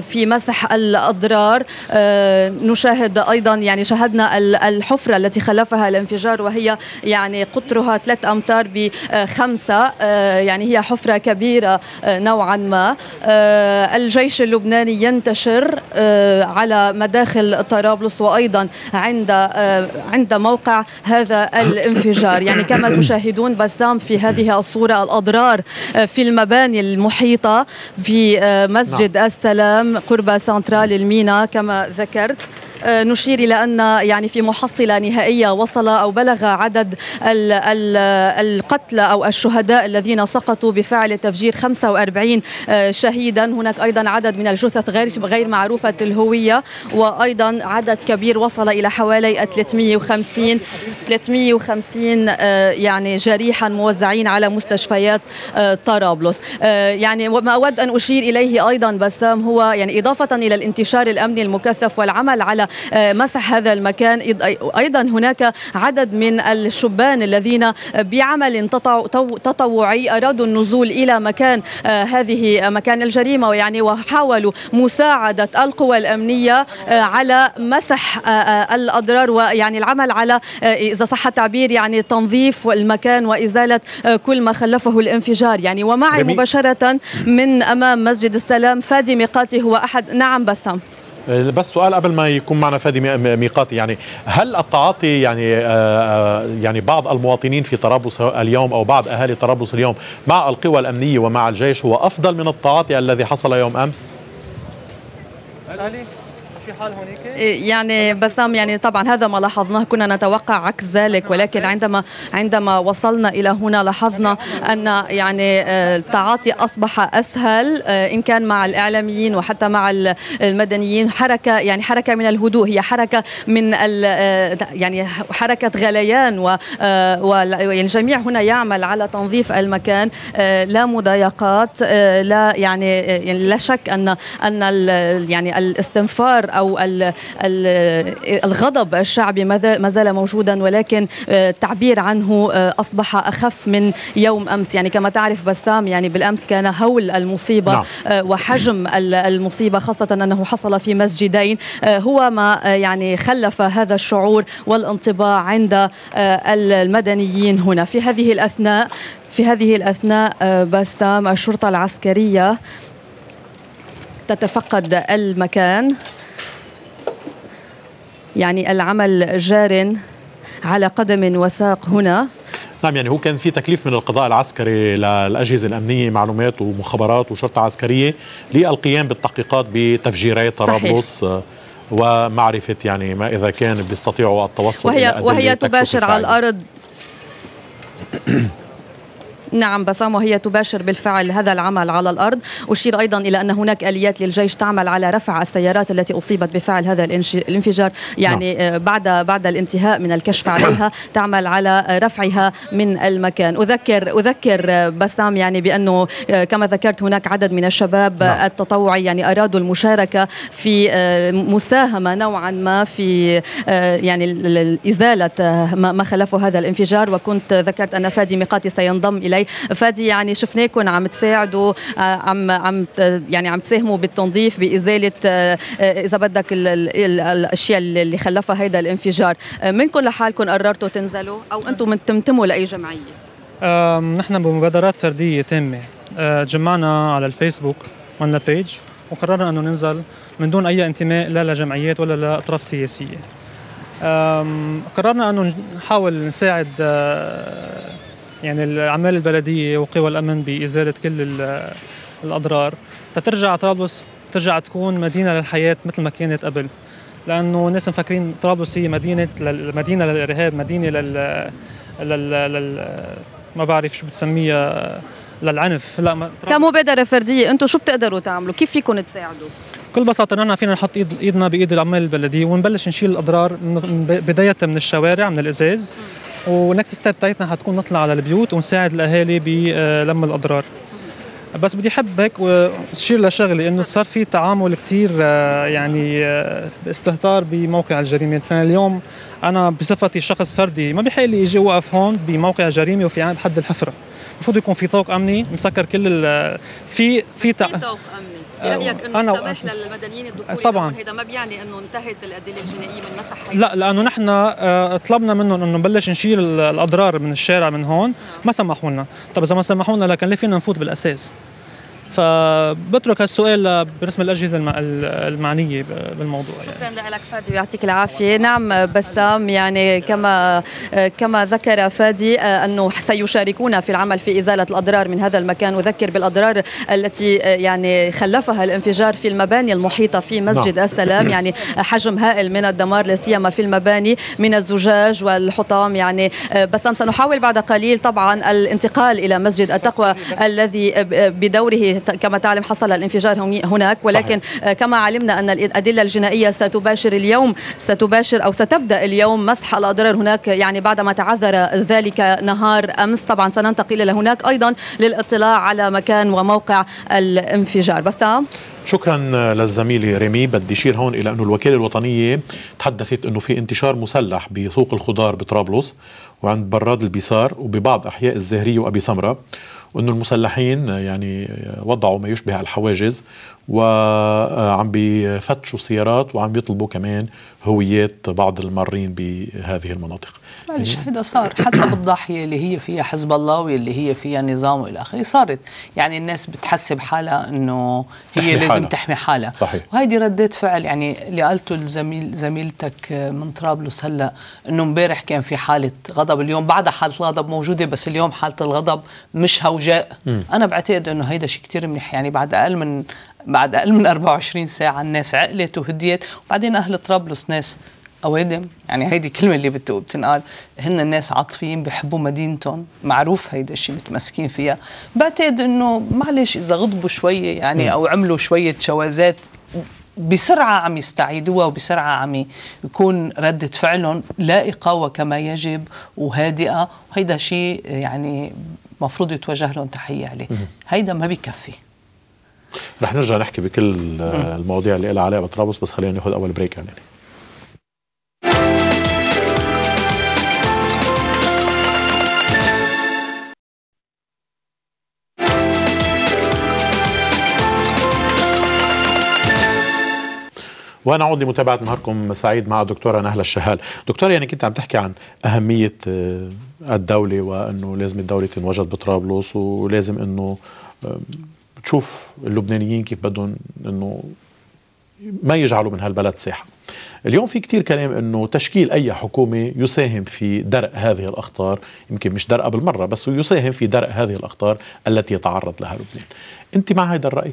في مسح الأضرار. نشاهد أيضا يعني شاهدنا الحفرة التي خلفها الانفجار وهي يعني قطرها ثلاث أمتار بخمسه يعني هي حفرة كبيرة نوعا ما. الجيش اللبناني ينتشر على مداخل طرابلس وأيضا عند عند موقع هذا الانفجار. يعني كما تشاهدون بسام في هذه الصورة الأضرار في المباني المحيطة في مسجد السلام قرب سنترال المينا كما ذكرت. نشير إلى أن يعني في محصلة نهائية وصل أو بلغ عدد ال ال القتلى أو الشهداء الذين سقطوا بفعل تفجير 45 شهيدا. هناك أيضا عدد من الجثث غير غير معروفة الهوية وأيضا عدد كبير وصل إلى حوالي 350 350 يعني جريحا موزعين على مستشفيات طرابلس. يعني وما أود أن أشير إليه أيضا بسام هو يعني إضافة إلى الانتشار الأمني المكثف والعمل على مسح هذا المكان. أيضا هناك عدد من الشبان الذين بعمل تطوعي أرادوا النزول إلى مكان هذه مكان الجريمة ويعني وحاولوا مساعدة القوى الأمنية على مسح الأضرار ويعني العمل على إذا صح التعبير يعني تنظيف المكان وإزالة كل ما خلفه الانفجار. يعني ومعي جميل. مباشرة من أمام مسجد السلام فادي ميقاتي هو أحد. نعم بسام. بس سؤال قبل ما يكون معنا فادي ميقاتي يعني هل التعاطي يعني يعني بعض المواطنين في طرابلس اليوم أو بعض أهالي طرابلس اليوم مع القوى الأمنية ومع الجيش هو أفضل من التعاطي الذي حصل يوم أمس؟ حال هناك؟ يعني بسام يعني طبعا هذا ما لاحظناه كنا نتوقع عكس ذلك ولكن عندما عندما وصلنا إلى هنا لاحظنا أن يعني التعاطي أصبح أسهل إن كان مع الإعلاميين وحتى مع المدنيين. حركة يعني حركة من الهدوء هي حركة من يعني حركة غليان و يعني الجميع هنا يعمل على تنظيف المكان لا مضايقات لا يعني, يعني لا شك أن أن يعني الاستنفار أو الغضب الشعبي ما زال موجودا ولكن التعبير عنه أصبح أخف من يوم أمس. يعني كما تعرف بسام يعني بالأمس كان هول المصيبة نعم. وحجم المصيبة خاصة أنه حصل في مسجدين. هو ما يعني خلف هذا الشعور والانطباع عند المدنيين هنا. في هذه الأثناء في هذه الأثناء بسام الشرطة العسكرية تتفقد المكان. يعني العمل جار على قدم وساق هنا. نعم يعني هو كان في تكليف من القضاء العسكري للأجهزة الأمنية معلومات ومخابرات وشرطة عسكرية للقيام بالتحقيقات بتفجيري طرابلس ومعرفة يعني ما إذا كان بيستطيعوا التوصل وهي وهي تباشر على الأرض. نعم بسام وهي تباشر بالفعل هذا العمل على الأرض. أشير أيضا إلى أن هناك آليات للجيش تعمل على رفع السيارات التي أصيبت بفعل هذا الانفجار. يعني نعم. بعد بعد الانتهاء من الكشف عليها تعمل على رفعها من المكان. أذكر أذكر بسام يعني بأنه كما ذكرت هناك عدد من الشباب نعم. التطوعي يعني أرادوا المشاركة في مساهمة نوعا ما في يعني إزالة ما خلفه هذا الانفجار. وكنت ذكرت أن فادي ميقاتي سينضم إلي فادي يعني شفناكم عم تساعدوا آه، عم عم يعني عم تساهموا بالتنظيف بإزالة آه، آه، إذا بدك الأشياء اللي خلفها هيدا الانفجار. منكم لحالكم قررتوا تنزلوا أو أنتم تمتموا لأي جمعية؟ نحن بمبادرات فردية تامة. جمعنا على الفيسبوك عملنا بيج وقررنا أنه ننزل من دون أي انتماء لا لجمعيات ولا لأطراف سياسية. قررنا أنه نحاول نساعد يعني الأعمال البلدية وقوى الأمن بإزالة كل الأضرار. تترجع طرابلس ترجع تكون مدينة للحياة مثل ما كانت قبل. لأنه الناس مفكرين طرابلس هي مدينة مدينة للإرهاب مدينة لل لل, لل... ما بعرف شو بتسميها للعنف. لا ما... كمبادرة فردية أنتم شو بتقدروا تعملوا؟ كيف فيكم تساعدوا؟ بكل بساطة نحن فينا نحط إيد إيدنا بإيد العمال البلدية ونبلش نشيل الأضرار بدايه من الشوارع من الإزاز. و next step تاعتنا حتكون نطلع على البيوت ونساعد الأهالي بلم الأضرار. بس بدي احب هيك واشير لشغله إنه صار في تعامل كثير آه، يعني آه، استهتار بموقع الجريمة. فانا اليوم أنا بصفتي شخص فردي ما بحق لي أجي اوقف هون بموقع جريمة وفي عند حد الحفرة. المفروض يكون في طوق أمني مسكر كل في في في طوق أمني. برايك إنه أنا للمدنيين الدخول طبعا. هذا ما بيعني إنه انتهت الأدلة الجنائية من مسح لا لأنه نحن آه، طلبنا منهم إنه نبلش نشيل الأضرار من الشارع من هون ما سمحوا لنا. طب إذا ما سمحوا لنا لكن ليه فينا نفوت بالأساس؟ فبترك هالسؤال بالنسبة للاجهزه المعنية بالموضوع يعني. شكرا لك فادي ويعطيك العافية نعم بسام يعني كما كما ذكر فادي أنه سيشاركون في العمل في إزالة الأضرار من هذا المكان أذكر بالأضرار التي يعني خلفها الانفجار في المباني المحيطة في مسجد نعم. السلام يعني حجم هائل من الدمار لا سيما في المباني من الزجاج والحطام يعني بسام سنحاول بعد قليل طبعا الانتقال إلى مسجد التقوى الذي بدوره كما تعلم حصل الانفجار هناك ولكن صحيح. كما علمنا أن الأدلة الجنائية ستباشر اليوم ستباشر أو ستبدأ اليوم مسح الأضرار هناك يعني بعدما تعذر ذلك نهار أمس. طبعا سننتقل إلى هناك أيضا للاطلاع على مكان وموقع الانفجار. بس شكرا للزميل ريمي. بدي أشير هون إلى انه الوكالة الوطنية تحدثت أنه في انتشار مسلح بسوق الخضار بطرابلس وعند براد البيسار وببعض أحياء الزهريه وأبي سمرة. وإنه المسلحين يعني وضعوا ما يشبه الحواجز وعم بفتشوا السيارات وعم بيطلبوا كمان هويات بعض المارين بهذه المناطق. معلش هذا صار حتى بالضاحية اللي هي فيها حزب الله واللي هي فيها نظام والى آخره صارت. يعني الناس بتحسب حالها إنه هي لازم حالة. تحمي حالها. صحيح. وهيدي ردة فعل يعني اللي قالته الزميل زميلتك من طرابلس هلأ إنه امبارح كان في حالة غضب. اليوم بعدها حالة الغضب موجودة بس اليوم حالة الغضب مش هوجاء. م. أنا بعتقد إنه هيدا شيء كثير منيح. يعني بعد أقل من بعد أقل من 24 ساعة الناس عقلت وهديت. وبعدين أهل طرابلس ناس اوادم يعني هيدي كلمه اللي بتنقال هن الناس عاطفيين بحبوا مدينتهم معروف هيدا الشيء متمسكين فيها. بعتقد إنه معلش إذا غضبوا شوية يعني أو عملوا شوية شوازات بسرعة عم يستعيدوها وبسرعة عم يكون ردة فعلهم لائقة وكما يجب وهادئة. وهيدا شيء يعني مفروض يتوجه لهم تحية عليه. هيدا ما بيكفي. رح نرجع نحكي بكل المواضيع اللي لها علاقة بطرابلس بس خلينا ناخذ أول بريك يعني. ونعود لمتابعة نهاركم سعيد مع الدكتورة نهلة الشهال. دكتورة يعني كنت عم تحكي عن أهمية آه، الدولة وأنه لازم الدولة تنوجد بطرابلس ولازم أنه تشوف اللبنانيين كيف بدهم أنه ما يجعلوا من هالبلد ساحة. اليوم في كتير كلام إنه تشكيل أي حكومة يساهم في درء هذه الأخطار يمكن مش درء بالمرة بس يساهم في درء هذه الأخطار التي يتعرض لها لبنان. أنت مع هذا الرأي؟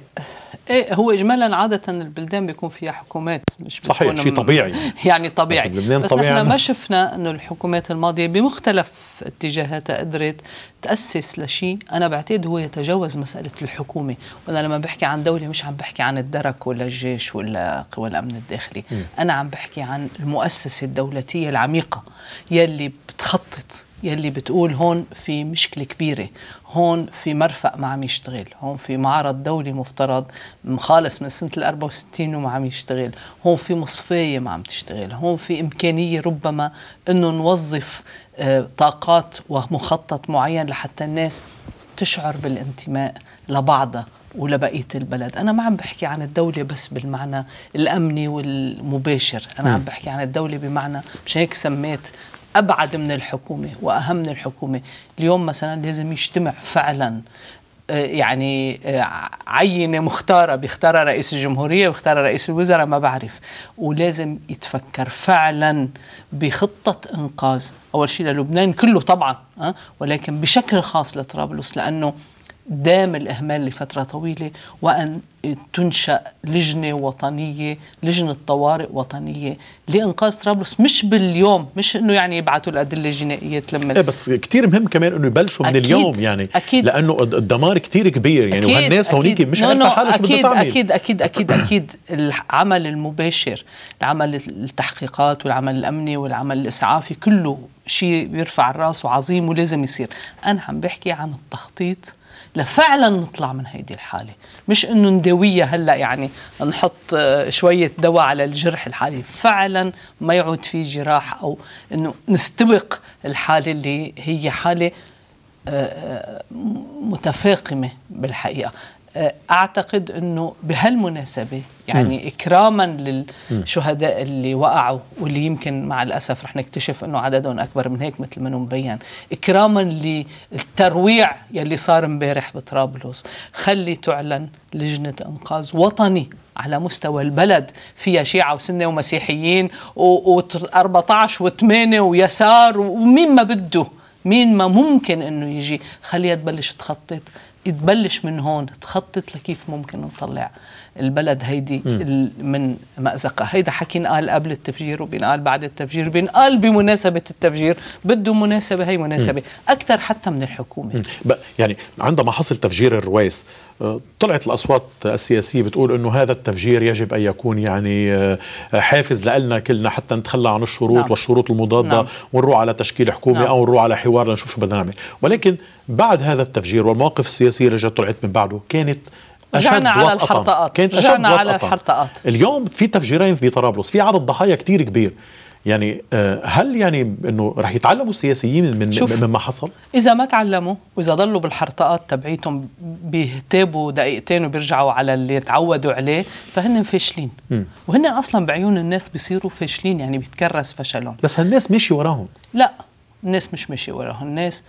إيه هو اجمالا عاده البلدان بيكون فيها حكومات مش صحيح شيء طبيعي. يعني طبيعي. بس, بس نحن ما شفنا إنه الحكومات الماضية بمختلف اتجاهاتها قدرت تأسس لشيء. أنا بعتقد هو يتجاوز مسألة الحكومة. وأنا لما بحكي عن دولة مش عم بحكي عن الدرك ولا الجيش ولا قوى الأمن الداخلي. م. أنا عم بحكي عن المؤسسة الدولتية العميقة يلي بتخطط يلي بتقول هون في مشكلة كبيرة هون في مرفق ما عم يشتغل هون في معرض دولي مفترض مخالص من سنة ال 64 وما عم يشتغل هون في مصفاية ما عم تشتغل هون في إمكانية ربما أنه نوظف آه، طاقات ومخطط معين لحتى الناس تشعر بالانتماء لبعضها ولبقية البلد، أنا ما عم بحكي عن الدولة بس بالمعنى الأمني والمباشر، أنا عم بحكي عن الدولة بمعنى مش هيك سميت أبعد من الحكومة وأهم من الحكومة. اليوم مثلا لازم يجتمع فعلا آه، يعني آه، عينة مختارة بيختارها رئيس الجمهورية ويختار رئيس الوزراء ما بعرف. ولازم يتفكر فعلا بخطة إنقاذ. أول شيء للبنان كله طبعا آه، ولكن بشكل خاص لطرابلس لأنه دام الإهمال لفترة طويلة وأن تنشأ لجنة وطنية لجنة طوارئ وطنية لإنقاذ طرابلس مش باليوم مش إنه يعني يبعثوا الأدلة الجنائية تلم إيه بس كتير مهم كمان إنه يبلشوا من أكيد اليوم يعني أكيد. لأنه الدمار كتير كبير يعني أكيد وهالناس هونيك مش عارفة حالها شو بدها تعمل. أكيد أكيد أكيد أكيد. العمل المباشر العمل التحقيقات والعمل الأمني والعمل الإسعافي كله شيء بيرفع الرأس وعظيم ولازم يصير. أنا عم بحكي عن التخطيط لفعلا نطلع من هيدي الحالة. مش إنه نداويها هلأ يعني نحط آه، شوية دواء على الجرح الحالي. فعلا ما يعود في جراح أو إنه نستبق الحالة اللي هي حالة آه، آه، متفاقمة بالحقيقة. أعتقد إنه بهالمناسبة يعني م. إكراما للشهداء اللي وقعوا واللي يمكن مع الأسف رح نكتشف إنه عددهم أكبر من هيك مثل ما مبين إكراما للترويع يلي صار امبارح بطرابلس. خلي تعلن لجنة إنقاذ وطني على مستوى البلد فيها شيعة وسنة ومسيحيين و14 و8 ويسار ومين ما بده مين ما ممكن إنه يجي. خليها تبلش تخطط. تبلش من هون تخطط لكيف ممكن نطلع. البلد هيدي من مأزقة. هيدا حكي نقال قبل التفجير وبينقال بعد التفجير بينقال بمناسبة التفجير. بده مناسبة هي مناسبة. أكثر حتى من الحكومة. يعني عندما حصل تفجير الرويس آه، طلعت الأصوات السياسية بتقول أنه هذا التفجير يجب أن يكون يعني آه، حافز لنا كلنا حتى نتخلى عن الشروط نعم. والشروط المضادة نعم. ونروح على تشكيل حكومة نعم. أو نروح على حوار لنشوف شو بدنا نعمل. ولكن بعد هذا التفجير والمواقف السياسية اللي جت طلعت من بعده كانت رجعنا على الحرطقات رجعنا على الحرطقات اليوم في تفجيرين في طرابلس في عدد ضحايا كتير كبير. يعني آه، هل يعني إنه رح يتعلموا السياسيين من مما حصل؟ إذا ما تعلموا وإذا ضلوا بالحرطقات تبعيتهم بيهتابوا دقيقتين وبيرجعوا على اللي تعودوا عليه فهن فاشلين. وهن أصلا بعيون الناس بيصيروا فاشلين يعني بيتكرس فشلهم. بس هالناس ماشي وراهم. لا الناس مش ماشي وراهم. الناس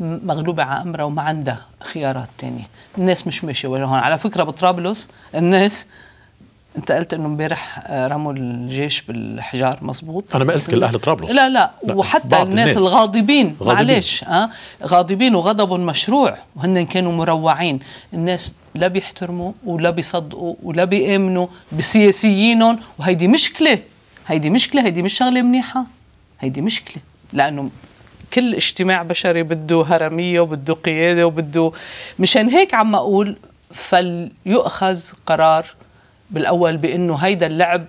مغلوبة على أمرها وما عندها خيارات تانية. الناس مش ماشية ولا هون. على فكرة بطرابلس الناس انت قلت إنه امبارح آه، رموا الجيش بالحجار مزبوط أنا ما قلت كل أهل طرابلس. لا, لا لا وحتى الناس, الناس. الغاضبين معلش آه غاضبين وغضب مشروع. وهن كانوا مروعين. الناس لا بيحترموا ولا بيصدقوا ولا بيآمنوا بسياسيينهم. وهيدي مشكلة. هيدي مشكلة هيدي مش شغلة منيحة. هيدي مشكلة. لأنه كل اجتماع بشري بده هرمية وبده قيادة وبده مشان هيك عم أقول فليؤخذ قرار بالأول بأنه هيدا اللعب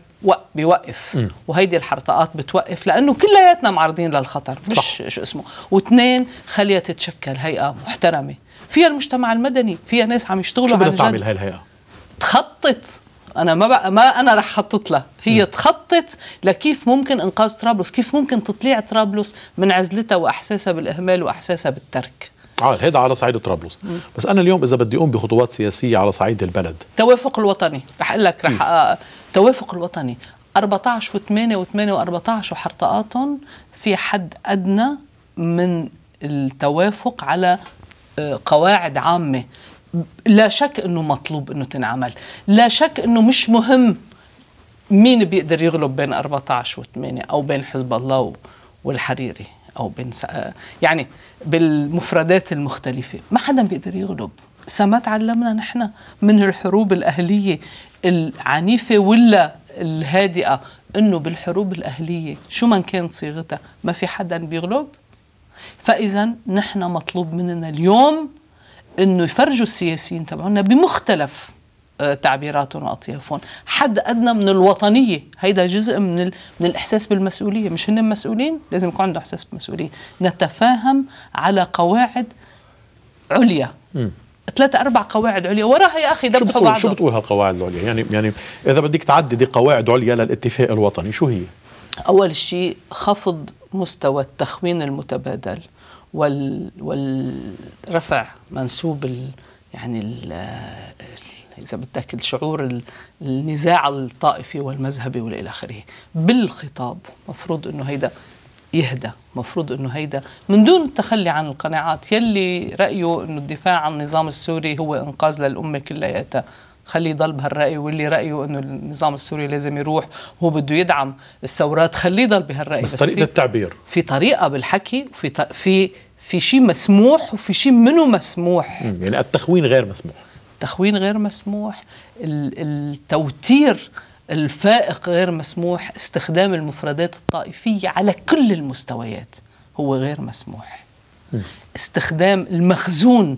بيوقف. م. وهيدي الحرطقات بتوقف لأنه كلياتنا معرضين للخطر مش صح. شو اسمه. واثنين خليها تتشكل هيئة محترمة. فيها المجتمع المدني فيها ناس عم يشتغلوا شو بدها تعمل هاي الهيئة؟ تخطط. أنا ما بقى ما أنا رح خطط لها. هي م. تخطط لكيف ممكن إنقاذ طرابلس كيف ممكن تطليع طرابلس من عزلتها وأحساسها بالإهمال وأحساسها بالترك. عال هذا على صعيد طرابلس. بس أنا اليوم إذا بدي أقوم بخطوات سياسية على صعيد البلد. توافق الوطني. رح أقول لك رح أ... توافق الوطني. 14 و8 و8 و14 وحرطقاتهم في حد أدنى من التوافق على آه، قواعد عامة. لا شك إنه مطلوب إنه تنعمل. لا شك إنه مش مهم مين بيقدر يغلب بين 14 و8 أو بين حزب الله والحريري أو بين يعني بالمفردات المختلفة. ما حدا بيقدر يغلب. ما تعلمنا نحن من الحروب الأهلية العنيفة ولا الهادئة إنه بالحروب الأهلية شو ما كانت صيغتها؟ ما في حدا بيغلب. فإذا نحن مطلوب مننا اليوم إنه يفرجوا السياسيين تبعونا بمختلف آه، تعبيراتهم وأطيافهم. حد أدنى من الوطنية. هيدا جزء من ال... من الإحساس بالمسؤولية. مش هن مسؤولين لازم يكون عنده إحساس بالمسؤولية. نتفاهم على قواعد عليا. ثلاثة أربع قواعد عليا. وراها يا أخي ذبحوا بعضهم شو بتقول هالقواعد العليا؟ يعني يعني إذا بدك تعددي قواعد عليا للاتفاق الوطني شو هي؟ أول شيء خفض مستوى التخوين المتبادل. وال والرفع منسوب ال يعني ال إذا بدك الشعور النزاع الطائفي والمذهبي والى آخره. بالخطاب مفروض إنه هيدا يهدى مفروض إنه هيدا من دون التخلي عن القناعات. يلي رأيه إنه الدفاع عن النظام السوري هو إنقاذ للأمة كلياتها خليه يضل بهالرأي واللي رأيه إنه النظام السوري لازم يروح هو بده يدعم الثورات خليه يضل بهالرأي بس, بس طريقة التعبير. في طريقة بالحكي وفي في في شيء مسموح وفي شيء منه مسموح. يعني التخوين غير مسموح. التخوين غير مسموح التوتير الفائق غير مسموح استخدام المفردات الطائفية على كل المستويات هو غير مسموح. استخدام المخزون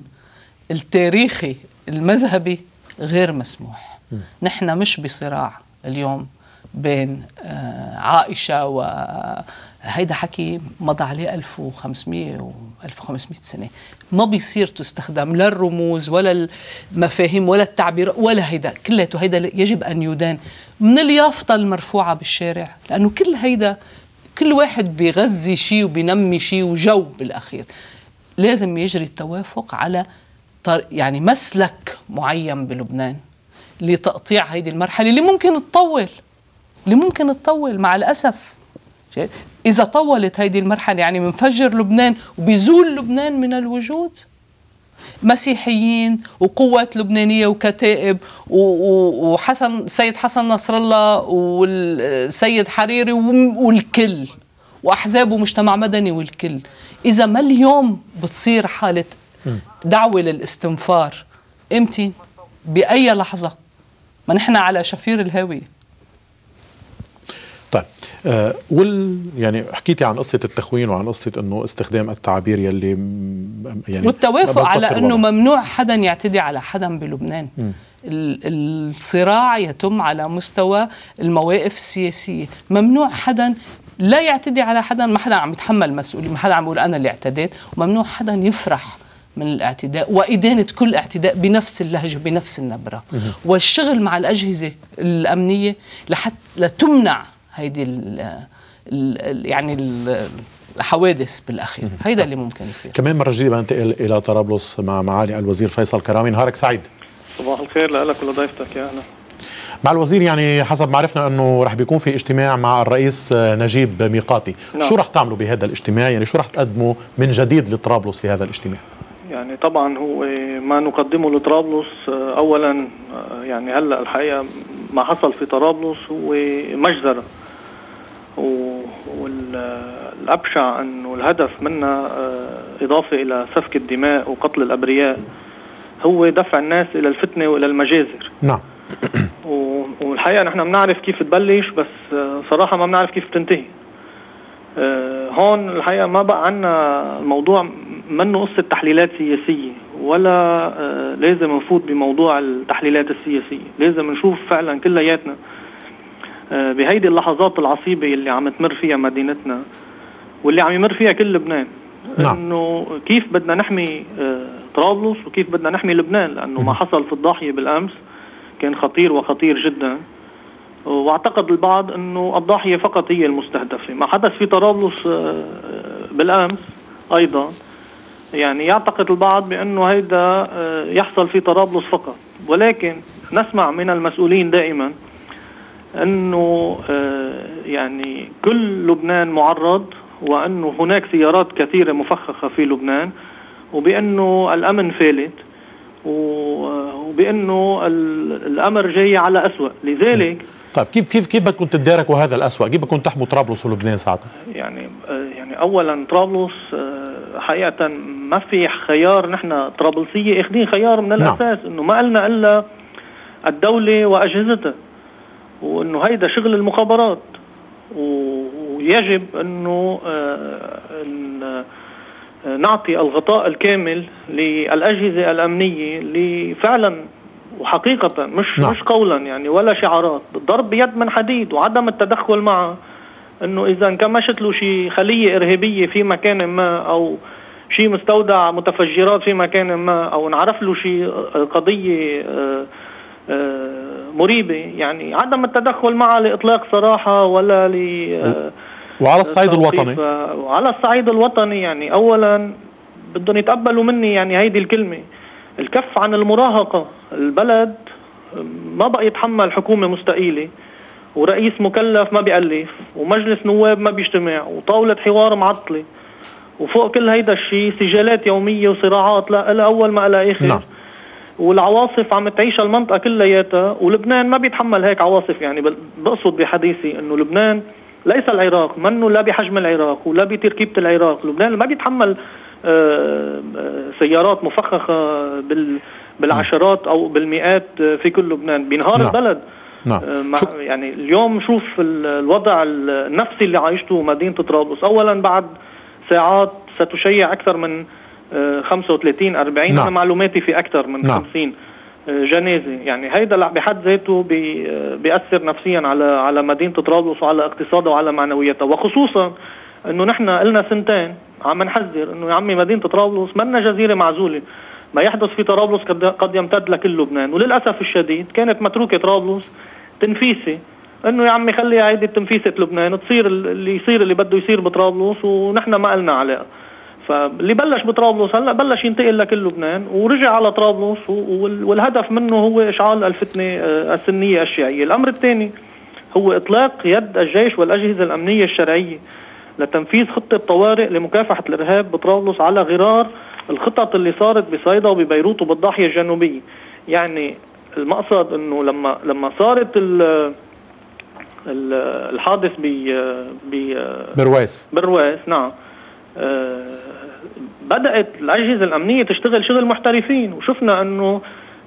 التاريخي المذهبي غير مسموح. نحن مش بصراع اليوم بين آه، عائشة وهيدا حكي مضى عليه 1500 و 1500 سنة. ما بيصير تستخدم لا الرموز ولا المفاهيم ولا التعبير ولا هيدا. كلياته هيدا يجب أن يدان. من اليافطة المرفوعة بالشارع لأنه كل هيدا كل واحد بيغذي شيء وبينمي شيء وجو بالأخير. لازم يجري التوافق على يعني مسلك معين بلبنان لتقطيع هيدي المرحلة اللي ممكن تطول اللي ممكن تطول مع الأسف. إذا طولت هيدي المرحلة يعني بنفجر لبنان وبيزول لبنان من الوجود. مسيحيين وقوات لبنانية وكتائب وحسن السيد حسن نصر الله والسيد حريري والكل وأحزاب ومجتمع مدني والكل. إذا ما اليوم بتصير حالة دعوة للاستنفار. إمتى بأي لحظة؟ ما نحن على شفير الهاوية. طيب آه وال يعني حكيتي عن قصة التخوين وعن قصة إنه استخدام التعابير يلي يعني والتوافق على إنه ممنوع حدا يعتدي على حدا بلبنان. م. الصراع يتم على مستوى المواقف السياسية. ممنوع حدا لا يعتدي على حدا ما حدا عم يتحمل مسؤولية ما حدا عم يقول أنا اللي اعتديت. وممنوع حدا يفرح من الاعتداء وإدانة كل اعتداء بنفس اللهجة بنفس النبرة. والشغل مع الأجهزة الأمنية لحتى لتمنع هيدي ال ال يعني ال الحوادث بالأخير. هيدا اللي ممكن يصير. كمان مرة جديدة بننتقل إلى طرابلس مع معالي الوزير فيصل كرامي. نهارك سعيد. صباح الخير لك ولضيفتك يا أهلا. مع الوزير يعني حسب ما عرفنا أنه رح بيكون في اجتماع مع الرئيس نجيب ميقاتي. نعم. شو رح تعملوا بهذا الاجتماع؟ يعني شو رح تقدموا من جديد لطرابلس في هذا الاجتماع؟ يعني طبعا هو ما نقدمه لطرابلس اولا يعني هلأ الحقيقة ما حصل في طرابلس هو مجزرة. والأبشع أنه الهدف منها آه، إضافة إلى سفك الدماء وقتل الأبرياء هو دفع الناس إلى الفتنة وإلى المجازر. نعم. والحقيقة نحن بنعرف كيف تبلش بس آه، صراحة ما بنعرف كيف تنتهي. آه، هون الحقيقة ما بقى عنا الموضوع منه قصة تحليلات سياسية ولا لازم نفوت بموضوع التحليلات السياسية لازم نشوف فعلا كلياتنا. آه، بهيدي اللحظات العصيبة اللي عم تمر فيها مدينتنا واللي عم يمر فيها كل لبنان. نعم. إنه كيف بدنا نحمي آه، طرابلس وكيف بدنا نحمي لبنان؟ لأنه ما حصل في الضاحية بالأمس كان خطير وخطير جدا. واعتقد البعض انه الضاحية فقط هي المستهدفة. ما حدث في طرابلس آه، بالامس أيضا. يعني يعتقد البعض بانه هيدا يحصل في طرابلس فقط. ولكن نسمع من المسؤولين دائما انه آه، يعني كل لبنان معرض وانه هناك سيارات كثيرة مفخخة في لبنان وبانه الامن فالت وبانه الامر جاي على اسوء لذلك طيب كيف كيف كيف بدكم تتداركوا هذا الأسوأ؟ كيف بدكم تحموا طرابلس ولبنان ساعتها؟ يعني آه، يعني اولا طرابلس آه، حقيقه ما في خيار نحن طرابلسية اخذين خيار من نعم. الأساس إنه ما قلنا إلا الدولة وأجهزتها وإنه هيدا شغل المخابرات ويجب إنه آه، نعطي الغطاء الكامل للأجهزة الأمنية اللي فعلا وحقيقة مش نعم. مش قولا يعني ولا شعارات ضرب بيد من حديد وعدم التدخل معه إنه اذا انكمشت له شي خلية إرهابية في مكان ما أو شي مستودع متفجرات في مكان ما أو انعرف له شي قضية آه، آه، مريبة يعني عدم التدخل معها لإطلاق صراحة ولا ل آه، وعلى الصعيد. الوطني وعلى الصعيد الوطني يعني اولا بدهم يتقبلوا مني يعني هيدي الكلمة الكف عن المراهقة. البلد ما بقى يتحمل حكومة مستقيلة ورئيس مكلف ما بيألف ومجلس نواب ما بيجتمع وطاولة حوار معطلة وفوق كل هيدا الشيء سجالات يومية وصراعات لا لا أول ما لا آخر نعم. والعواصف عم تعيش المنطقة كلياتها ولبنان ما بيتحمل هيك عواصف. يعني بقصد بحديثي إنه لبنان ليس العراق منه لا بحجم العراق ولا بتركيبة العراق. لبنان ما بيتحمل سيارات مفخخة بال بالعشرات أو بالمئات آه، في كل لبنان. بينهار نعم. البلد. نعم. آه، مع يعني اليوم شوف ال- الوضع النفسي اللي عايشته مدينة طرابلس. أولا بعد ساعات ستشيع أكثر من آه، 35 40 نعم. أنا معلوماتي في أكثر من نعم. 50 آه، جنازة. يعني هيدا بحد ذاته بي- آه، بيأثر نفسيا على على مدينة طرابلس وعلى اقتصادها وعلى معنوياتها وخصوصا إنه نحن قلنا سنتين عم نحذر إنه يا عمي مدينة طرابلس منا جزيرة معزولة. ما يحدث في طرابلس قد, يمتد لكل لبنان. وللأسف الشديد كانت متروكة طرابلس تنفيسة. إنه يا عمي خلي هيدي تنفيسه لبنان تصير ال- اللي يصير اللي بده يصير بطرابلس ونحن ما قلنا عليها. فاللي بلش بطرابلس هلأ بلش ينتقل لكل لبنان ورجع على طرابلس والهدف منه هو إشعال الفتنة آه، السنية الشيعية. الأمر الثاني هو إطلاق يد الجيش والأجهزة الأمنية الشرعية. لتنفيذ خطة طوارئ لمكافحة الإرهاب بطرابلس على غرار الخطط اللي صارت بصيدا وببيروت وبالضاحية الجنوبية. يعني المقصد إنه لما لما صارت ال ال- الحادث ب ب برواس برواس نعم. آه، بدأت الأجهزة الأمنية تشتغل شغل محترفين وشفنا أنه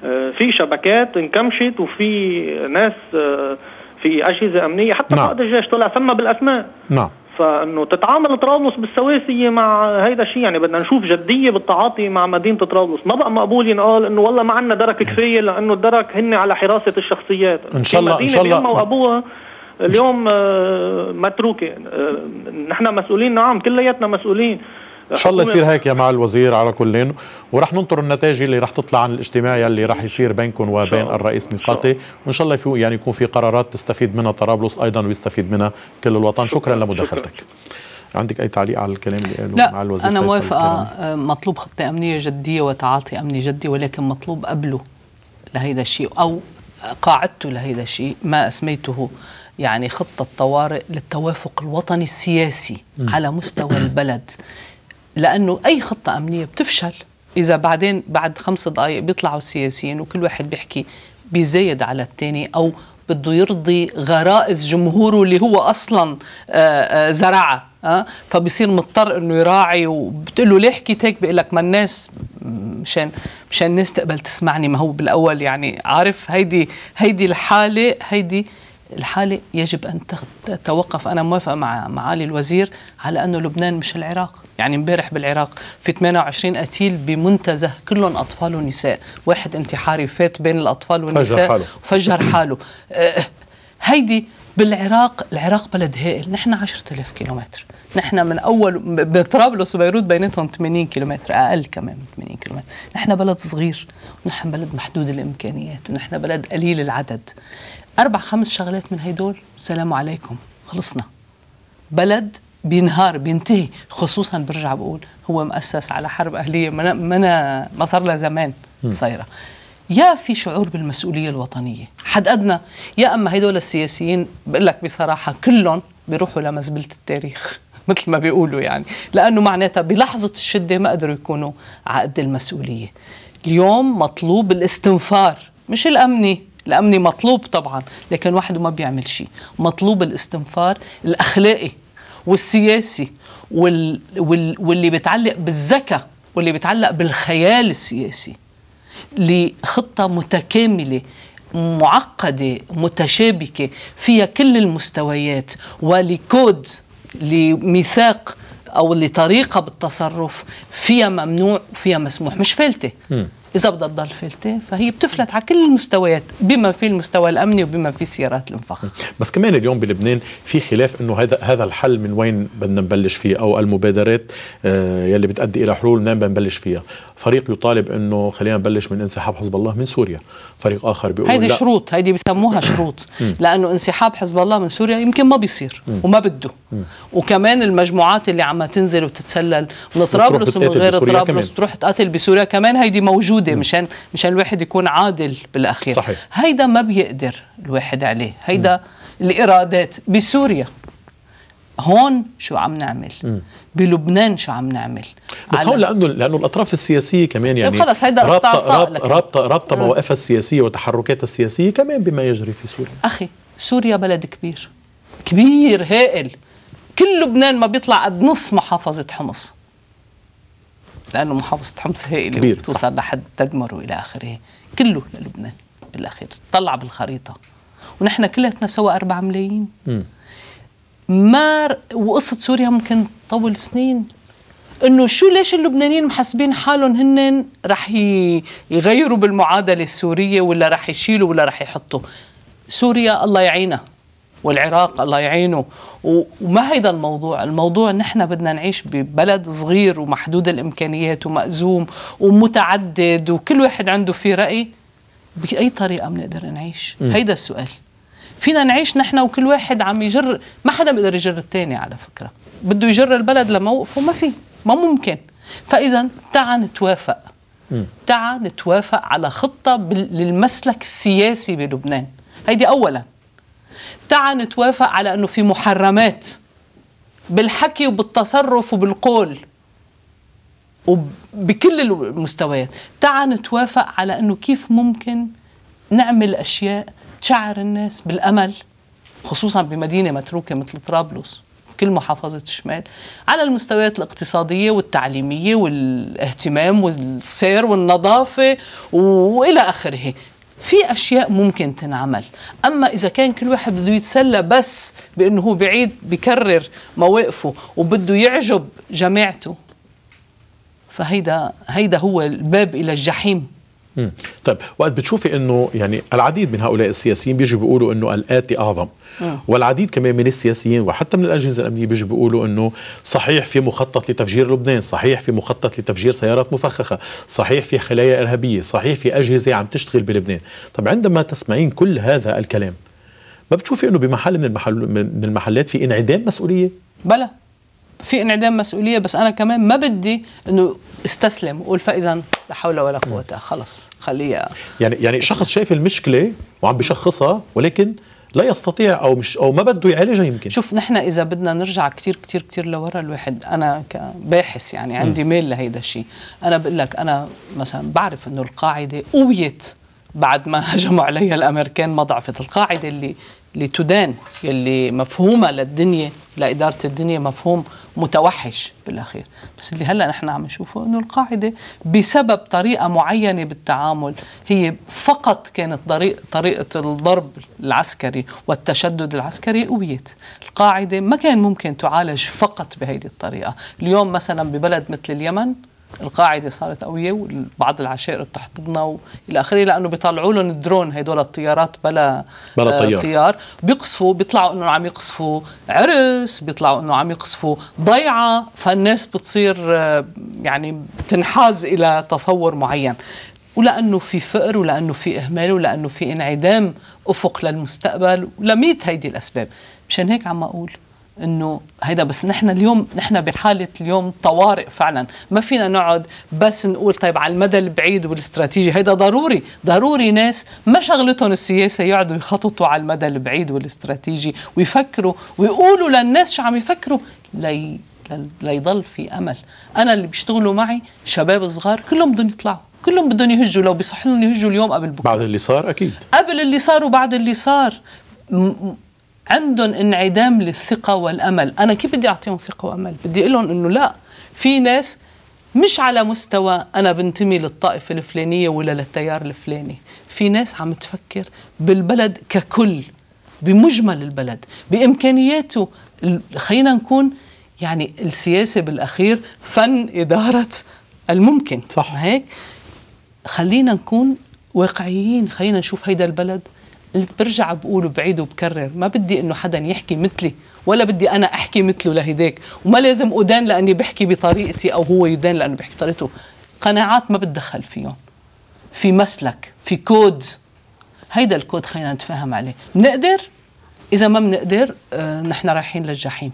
آه، في شبكات انكمشت وفي ناس آه، في أجهزة أمنية حتى نعم. قائد الجيش طلع سمى بالأسماء. نعم. فإنه تتعامل طرابلس بالسواسية مع هيدا الشيء. يعني بدنا نشوف جدية بالتعاطي مع مدينة طرابلس. ما بقى مقبول ينقال إنه والله ما عندنا درك كفاية لأنه الدرك هن على حراسة الشخصيات. إن شاء الله- مدينة شاء الله- وابوها اليوم آه، متروكة. آه، نحن مسؤولين نعم كلياتنا مسؤولين. ان شاء الله يصير هيك يا مع الوزير على كلين ورح ننطر النتائج اللي رح تطلع عن الاجتماع يلي رح يصير بينكم وبين. الرئيس ميقاتي. وإن شاء الله في يعني يكون في قرارات تستفيد منها طرابلس أيضا ويستفيد منها كل الوطن. شكرا, شكراً. لمداخلتك. عندك أي تعليق على الكلام اللي قاله مع لا الوزير موافقة. الكرامي؟ آه، مطلوب خطة أمنية جدية وتعاطي أمني جدي ولكن مطلوب قبله لهيدا الشيء أو قاعدته لهيدا الشيء. ما أسميته يعني خطة طوارئ للتوافق الوطني السياسي على مستوى البلد. لأنه أي خطة أمنية بتفشل. إذا بعدين بعد خمس دقائق بيطلعوا السياسيين وكل واحد بيحكي بيزايد على الثاني أو بده يرضي غرائز جمهوره اللي هو أصلا آه، آه، زرعها آه، فبصير مضطر إنه يراعي وبتقول له ليه حكيت هيك؟ بيقول لك ما الناس مشان مشان الناس تقبل تسمعني. ما هو بالأول يعني عارف هيدي هيدي الحالة هيدي الحالة يجب أن تتوقف. أنا موافقة مع معالي الوزير على أنه لبنان مش العراق. يعني امبارح بالعراق في 28 قتيل بمنتزه كلهم أطفال ونساء. واحد انتحاري فات بين الأطفال والنساء. حاله. وفجر حاله. آه، هيدي بالعراق العراق بلد هائل. نحن 10000 كيلومتر. نحن من أول بطرابلس وبيروت بيناتهم 80 كيلومتر أقل كمان من 80 كيلومتر. نحن بلد صغير. ونحن بلد محدود الإمكانيات. ونحن بلد قليل العدد. أربع خمس شغلات من هدول سلام عليكم. خلصنا. بلد بينهار بينتهي. خصوصا برجع بقول هو مؤسس على حرب أهلية ما ما ما صار لها زمان صايرة. يا في شعور بالمسؤولية الوطنية. حد أدنى. يا أما هدول السياسيين بقول لك بصراحة كلهم بيروحوا لمزبله التاريخ مثل ما بيقولوا يعني. لأنه معناتها بلحظة الشدة ما قدروا يكونوا على قد المسؤولية. اليوم مطلوب الاستنفار. مش الأمني. الأمني مطلوب طبعا لكن وحده ما بيعمل شيء. مطلوب الاستنفار الأخلاقي والسياسي وال وال واللي بيتعلق بالذكاء واللي بيتعلق بالخيال السياسي. لخطة متكاملة معقدة متشابكة فيها كل المستويات ولكود لميثاق أو لطريقة بالتصرف فيها ممنوع وفيها مسموح مش فلتة إذا بدها تضل فلتة فهي بتفلت على كل المستويات بما في المستوى الأمني وبما في سيارات الإنفاق. بس كمان اليوم بلبنان في خلاف إنه هذا هذا الحل من وين بدنا نبلش فيه؟ أو المبادرات آه، يلي بتؤدي إلى حلول منين بدنا نبلش فيها؟ فريق يطالب إنه خلينا نبلش من انسحاب حزب الله من سوريا. فريق آخر بيقول هيدي لا. شروط هيدي بسموها شروط. لأنه انسحاب حزب الله من سوريا يمكن ما بيصير وما بده. وكمان المجموعات اللي عم تنزل وتتسلل من طرابلس ومن غير طرابلس. تروح تقاتل بسوريا كمان هيدي موجودة مشان مشان الواحد يكون عادل بالأخير. صحيح. هيدا ما بيقدر الواحد عليه. هيدا الارادات بسوريا. هون شو عم نعمل؟ بلبنان شو عم نعمل؟ بس هون لأنه لأنه الأطراف السياسية كمان يعني طيب خلص، هيدا لكن. رابطه رابطة مواقفها السياسية وتحركاتها السياسية كمان بما يجري في سوريا. أخي سوريا بلد كبير. كبير هائل. كل لبنان ما بيطلع قد نص محافظة حمص. لأنه محافظة حمص هائلة كبير، بتوصل لحد تدمر وإلى آخره. كله للبنان بالأخير طلع بالخريطة. ونحن كلتنا سوا أربعة ملايين. مم. ما وقصة سوريا ممكن تطول سنين. إنه شو ليش اللبنانيين محسبين حالهم هن رح يغيروا بالمعادلة السورية ولا رح يشيلوا ولا رح يحطوا؟ سوريا الله يعينها والعراق الله يعينه. وما هيدا الموضوع. الموضوع نحن بدنا نعيش ببلد صغير ومحدود الإمكانيات ومأزوم ومتعدد وكل واحد عنده فيه رأي. بأي طريقة بنقدر نعيش؟ هيدا السؤال. فينا نعيش نحن وكل واحد عم يجر ما حدا بيقدر يجر الثاني على فكرة. بده يجر البلد لموقفه ما في ما ممكن. فإذا تعا نتوافق. تعا نتوافق على خطة للمسلك السياسي بلبنان. هيدي اولا. تعا نتوافق على إنه في محرمات بالحكي وبالتصرف وبالقول وبكل المستويات. تعا نتوافق على إنه كيف ممكن نعمل أشياء تشعر الناس بالأمل خصوصا بمدينة متروكة مثل طرابلس كل محافظة الشمال على المستويات الاقتصادية والتعليمية والاهتمام والسير والنظافة وإلى آخره. في أشياء ممكن تنعمل. أما إذا كان كل واحد بده يتسلى بس بأنه هو بعيد بكرر مواقفه وبده يعجب جماعته فهيدا هيدا هو الباب إلى الجحيم. مم. طيب وقت بتشوفي إنه يعني العديد من هؤلاء السياسيين بيجوا بيقولوا إنه الآتي أعظم مم. والعديد كمان من السياسيين وحتى من الأجهزة الأمنية بيجوا بيقولوا إنه صحيح في مخطط لتفجير لبنان، صحيح في مخطط لتفجير سيارات مفخخة، صحيح في خلايا إرهابية، صحيح في أجهزة عم تشتغل بلبنان، طب عندما تسمعين كل هذا الكلام ما بتشوفي إنه بمحل من المحل من المحلات في انعدام مسؤولية؟ بلا في انعدام مسؤولية بس أنا كمان ما بدي إنه استسلم واقول فاذا لا حول ولا قوة. خلص. خليها. يعني يعني شخص شايف المشكلة وعم بشخصها ولكن لا يستطيع أو مش أو ما بده يعالجها يمكن. شوف نحن إذا بدنا نرجع كتير كتير كتير لورا الواحد أنا كباحث يعني عندي ميل لهيدا الشيء أنا بقول لك أنا مثلا بعرف إنه القاعدة قويت بعد ما هجموا عليها الأمريكان ما ضعفت القاعدة اللي اللي تدان يلي مفهومها للدنيا لإدارة الدنيا مفهوم متوحش بالأخير. بس اللي هلأ نحن عم نشوفه إنه القاعدة بسبب طريقة معينة بالتعامل هي فقط كانت طريق طريقة الضرب العسكري والتشدد العسكري قويت. القاعدة ما كان ممكن تعالج فقط بهيدي الطريقة. اليوم مثلا ببلد مثل اليمن القاعدة صارت قوية وبعض العشائر بتحتضنها وإلى آخره لأنه بيطلعوا لهم الدرون هدول الطيارات بلا بلا آه، طيار. طيار. بيقصفوا بيطلعوا إنه عم يقصفوا عرس بيطلعوا إنه عم يقصفوا ضيعة فالناس بتصير آه، يعني تنحاز إلى تصور معين. ولأنه في فقر ولأنه في إهمال ولأنه في انعدام أفق للمستقبل ولميت هيدي الأسباب. مشان هيك عم أقول إنه هيدا بس نحن اليوم نحن بحالة اليوم طوارئ فعلا. ما فينا نقعد بس نقول طيب على المدى البعيد والاستراتيجي. هيدا ضروري. ضروري ناس ما شغلتهم السياسة يقعدوا يخططوا على المدى البعيد والاستراتيجي ويفكروا ويقولوا للناس شو عم يفكروا. لي ليضل في أمل. أنا اللي بيشتغلوا معي شباب صغار كلهم بدهم يطلعوا. كلهم بدهم يهجوا. لو بيصح لهم يهجوا اليوم قبل بكرة. بعد اللي صار أكيد. قبل اللي صار وبعد اللي صار. عندهم انعدام للثقة والأمل. أنا كيف بدي أعطيهم ثقة وأمل؟ بدي أقول لهم إنه لا في ناس مش على مستوى أنا بنتمي للطائفة الفلانية ولا للتيار الفلاني. في ناس عم تفكر بالبلد ككل بمجمل البلد بإمكانياته خلينا نكون يعني السياسة بالأخير فن إدارة الممكن. صح. هيك؟ خلينا نكون واقعيين خلينا نشوف هيدا البلد برجع بقول وبعيد وبكرر. ما بدي إنه حدا يحكي مثلي ولا بدي أنا أحكي مثله لهديك وما لازم أدان لأني بحكي بطريقتي أو هو يدان لأنه بحكي بطريقته. قناعات ما بتدخل فيهم في مسلك في كود. هيدا الكود خلينا نتفاهم عليه. بنقدر إذا ما بنقدر آه نحن رايحين للجحيم.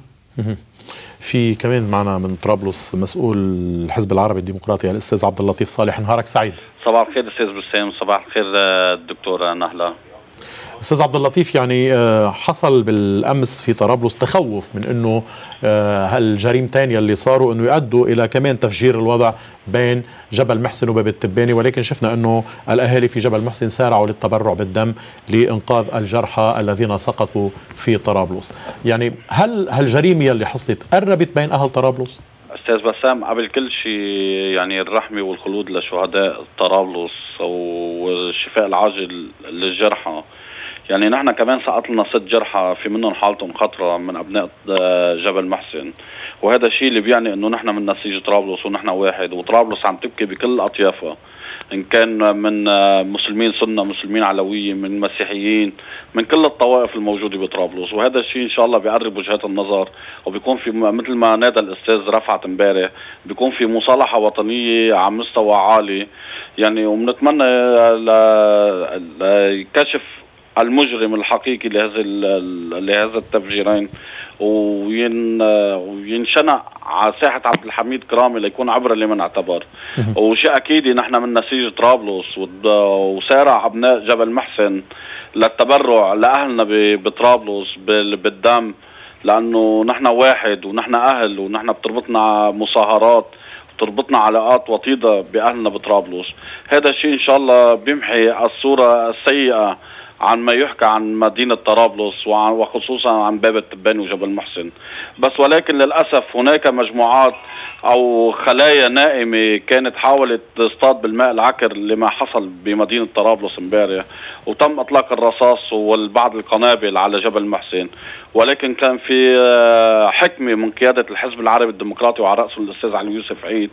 في كمان معنا من طرابلس مسؤول الحزب العربي الديمقراطي الأستاذ عبد اللطيف صالح. نهارك سعيد. صباح الخير أستاذ بسام صباح الخير الدكتوره نهله أستاذ عبد اللطيف يعني آه، حصل بالأمس في طرابلس تخوف من إنه آه، هالجريمتين يلي صاروا إنه يؤدوا إلى كمان تفجير الوضع بين جبل محسن وباب التباني ولكن شفنا إنه الأهالي في جبل محسن سارعوا للتبرع بالدم لإنقاذ الجرحى الذين سقطوا في طرابلس. يعني هل هالجريمة يلي حصلت قربت بين أهل طرابلس؟ أستاذ بسام قبل كل شيء يعني الرحمة والخلود لشهداء طرابلس والشفاء العاجل للجرحى. يعني نحن كمان سقط لنا ست جرحى في منهم حالتهم خطرة من أبناء آه، جبل محسن. وهذا الشيء اللي بيعني إنه نحن من نسيج طرابلس ونحن واحد وطرابلس عم تبكي بكل أطيافها. إن كان من آه، مسلمين سنة مسلمين علوية من مسيحيين من كل الطوائف الموجودة بطرابلس. وهذا الشيء إن شاء الله بيقرب وجهات النظر وبيكون في مثل ما نادى الأستاذ رفعت امبارح بيكون في مصالحة وطنية على مستوى عالي. يعني وبنتمنى لكشف المجرم الحقيقي لهذا لهذا التفجيرين. وين وينشنع على ساحة عبد الحميد كرامي ليكون عبره لمن اعتبر وشيء أكيد نحن من نسيج طرابلس وسارع أبناء جبل محسن للتبرع لأهلنا بطرابلس بالدم. لأنه نحن واحد ونحن أهل ونحن بتربطنا مصاهرات بتربطنا علاقات وطيدة بأهلنا بطرابلس. هذا الشيء إن شاء الله بيمحي الصورة السيئة عن ما يحكى عن مدينة طرابلس وخصوصا عن باب التباني وجبل محسن. بس ولكن للأسف هناك مجموعات أو خلايا نائمة كانت حاولت تصطاد بالماء العكر لما حصل بمدينة طرابلس امبارح وتم إطلاق الرصاص والبعض القنابل على جبل محسن. ولكن كان في آه، حكمة من قيادة الحزب العربي الديمقراطي وعلى رأسه الأستاذ علي يوسف عيد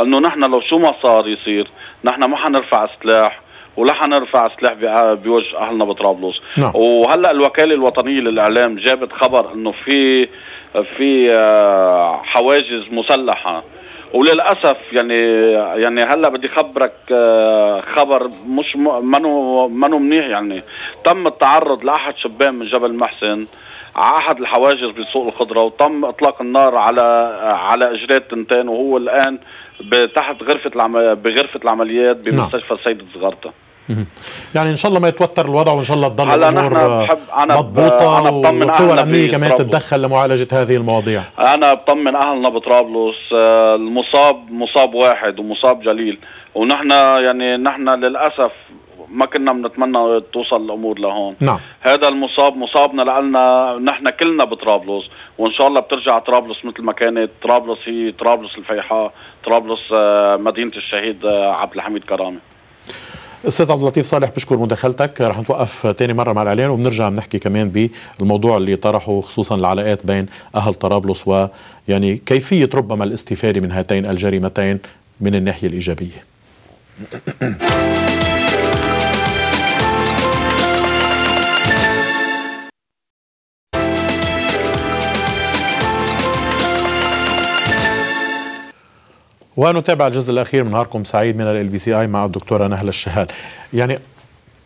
أنه نحن لو شو ما صار يصير نحن ما حنرفع سلاح ولا حنرفع سلاح بوجه أهلنا بطرابلس. نعم. وهلأ الوكالة الوطنية للإعلام جابت خبر إنه في في آه، حواجز مسلحة. وللأسف يعني يعني هلأ بدي خبرك آه، خبر مش منو منو منيح يعني. تم التعرض لأحد شبان من جبل محسن على أحد الحواجز بسوق الخضرة وتم إطلاق النار على على اجراد تنتين وهو الآن تحت غرفة العم... بغرفة العمليات بمستشفى نعم. السيد صغرته يعني إن شاء الله ما يتوتر الوضع وإن شاء الله تضل الأمور مضبوطة أنا والقوى الأمنية كمان تتدخل لمعالجة هذه المواضيع. أنا بطمن أهلنا بطرابلس آه، المصاب مصاب واحد ومصاب جليل. ونحن يعني نحن للأسف ما كنا بنتمنى توصل الأمور لهون. نعم. هذا المصاب مصابنا لنا نحن كلنا بطرابلس. وإن شاء الله بترجع طرابلس مثل ما كانت. طرابلس هي طرابلس الفيحاء. طرابلس آه، مدينة الشهيد آه، عبد الحميد كرامه أستاذ عبد اللطيف صالح بشكر مداخلتك. رح نتوقف ثاني مرة مع الإعلان وبنرجع بنحكي كمان بالموضوع اللي طرحه خصوصا العلاقات بين أهل طرابلس ويعني كيفية ربما الاستفادة من هاتين الجريمتين من الناحية الإيجابية. ونتابع الجزء الأخير من نهاركم سعيد من LBCI مع الدكتورة نهله الشهال يعني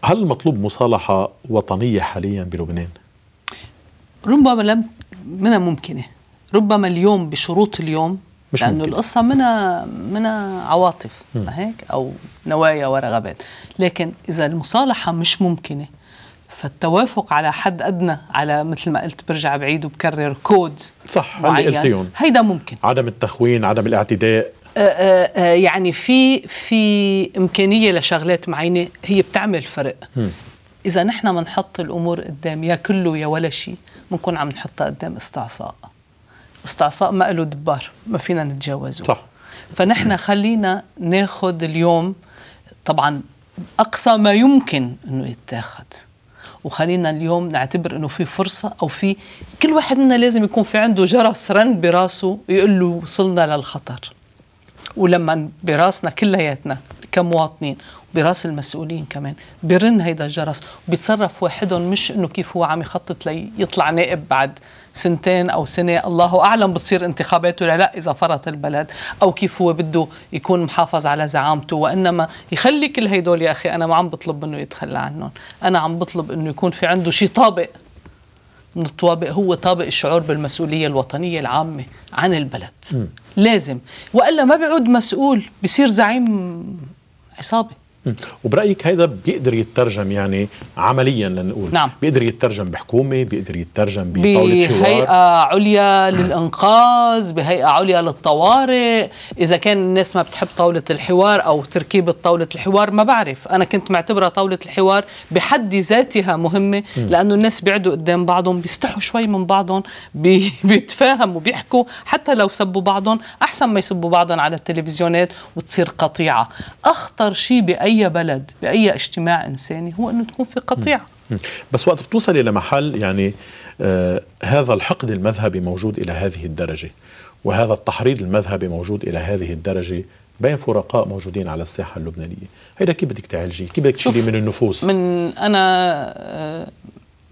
هل مطلوب مصالحة وطنية حاليا بلبنان؟ ربما لم منها ممكنة. ربما اليوم بشروط اليوم مش لأنه ممكن. القصة منها منها عواطف هيك؟ أو نوايا ورغبات. لكن إذا المصالحة مش ممكنة فالتوافق على حد أدنى على مثل ما قلت برجع بعيد وبكرر كود صح معين هيدا ممكن. عدم التخوين عدم الاعتداء يعني في في إمكانية لشغلات معينة هي بتعمل فرق. إذا نحن بنحط الأمور قدام يا كله يا ولا شيء بنكون عم نحطها قدام استعصاء. استعصاء ما له دبار ما فينا نتجاوزه. صح. فنحن خلينا ناخذ اليوم طبعا أقصى ما يمكن إنه يتاخذ وخلينا اليوم نعتبر إنه في فرصة أو في كل واحد منا لازم يكون في عنده جرس رن براسه يقول له وصلنا للخطر. ولما براسنا كلياتنا كمواطنين براس المسؤولين كمان برن هيدا الجرس وبيتصرف واحدهم مش إنه كيف هو عم يخطط ليطلع نائب بعد سنتين أو سنة. الله أعلم بتصير انتخابات ولا لا إذا فرط البلد أو كيف هو بده يكون محافظ على زعامته. وإنما يخلي كل هيدول يا أخي أنا ما عم بطلب منه يتخلى عنهم. أنا عم بطلب إنه يكون في عنده شيء طابق الطوابق هو طابق الشعور بالمسؤولية الوطنية العامة عن البلد مم. لازم وإلا ما بيعود مسؤول بصير زعيم عصابة. وبرأيك هيدا بيقدر يترجم يعني عمليا لنقول؟ نعم. بيقدر يترجم بحكومة؟ بيقدر يترجم بطاولة حوار؟ بهيئة عليا للإنقاذ بهيئة عليا للطوارئ. إذا كان الناس ما بتحب طاولة الحوار أو تركيبة طاولة الحوار ما بعرف. أنا كنت معتبرة طاولة الحوار بحد ذاتها مهمة لأنه الناس بيقعدوا قدام بعضهم بيستحوا شوي من بعضهم بي بيتفاهموا بيحكوا. حتى لو سبوا بعضهم أحسن ما يسبوا بعضهم على التلفزيونات وتصير قطيعة. أخطر شيء بأي بلد بأي اجتماع إنساني هو أنه تكون في قطيعة. بس وقت بتوصلي لمحل يعني آه هذا الحقد المذهبي موجود إلى هذه الدرجة وهذا التحريض المذهبي موجود إلى هذه الدرجة بين فرقاء موجودين على الساحة اللبنانية. هيدا كيف بدك تعالجيه؟ كيف بدك تشيليه شوف، من النفوس؟ من أنا آه،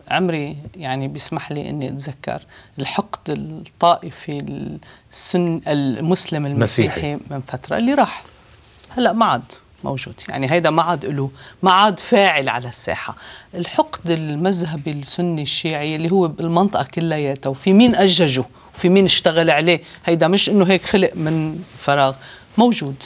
عمري يعني بيسمح لي إني أتذكر الحقد الطائفي السن المسلم المسيحي مسيحي. من فترة اللي راح. هلأ ما عاد. موجود. يعني هيدا ما عاد له ما عاد فاعل على الساحة. الحقد المذهبي السني الشيعي اللي هو بالمنطقة كلياتها وفي مين أججه؟ وفي مين اشتغل عليه؟ هيدا مش إنه هيك خلق من فراغ. موجود.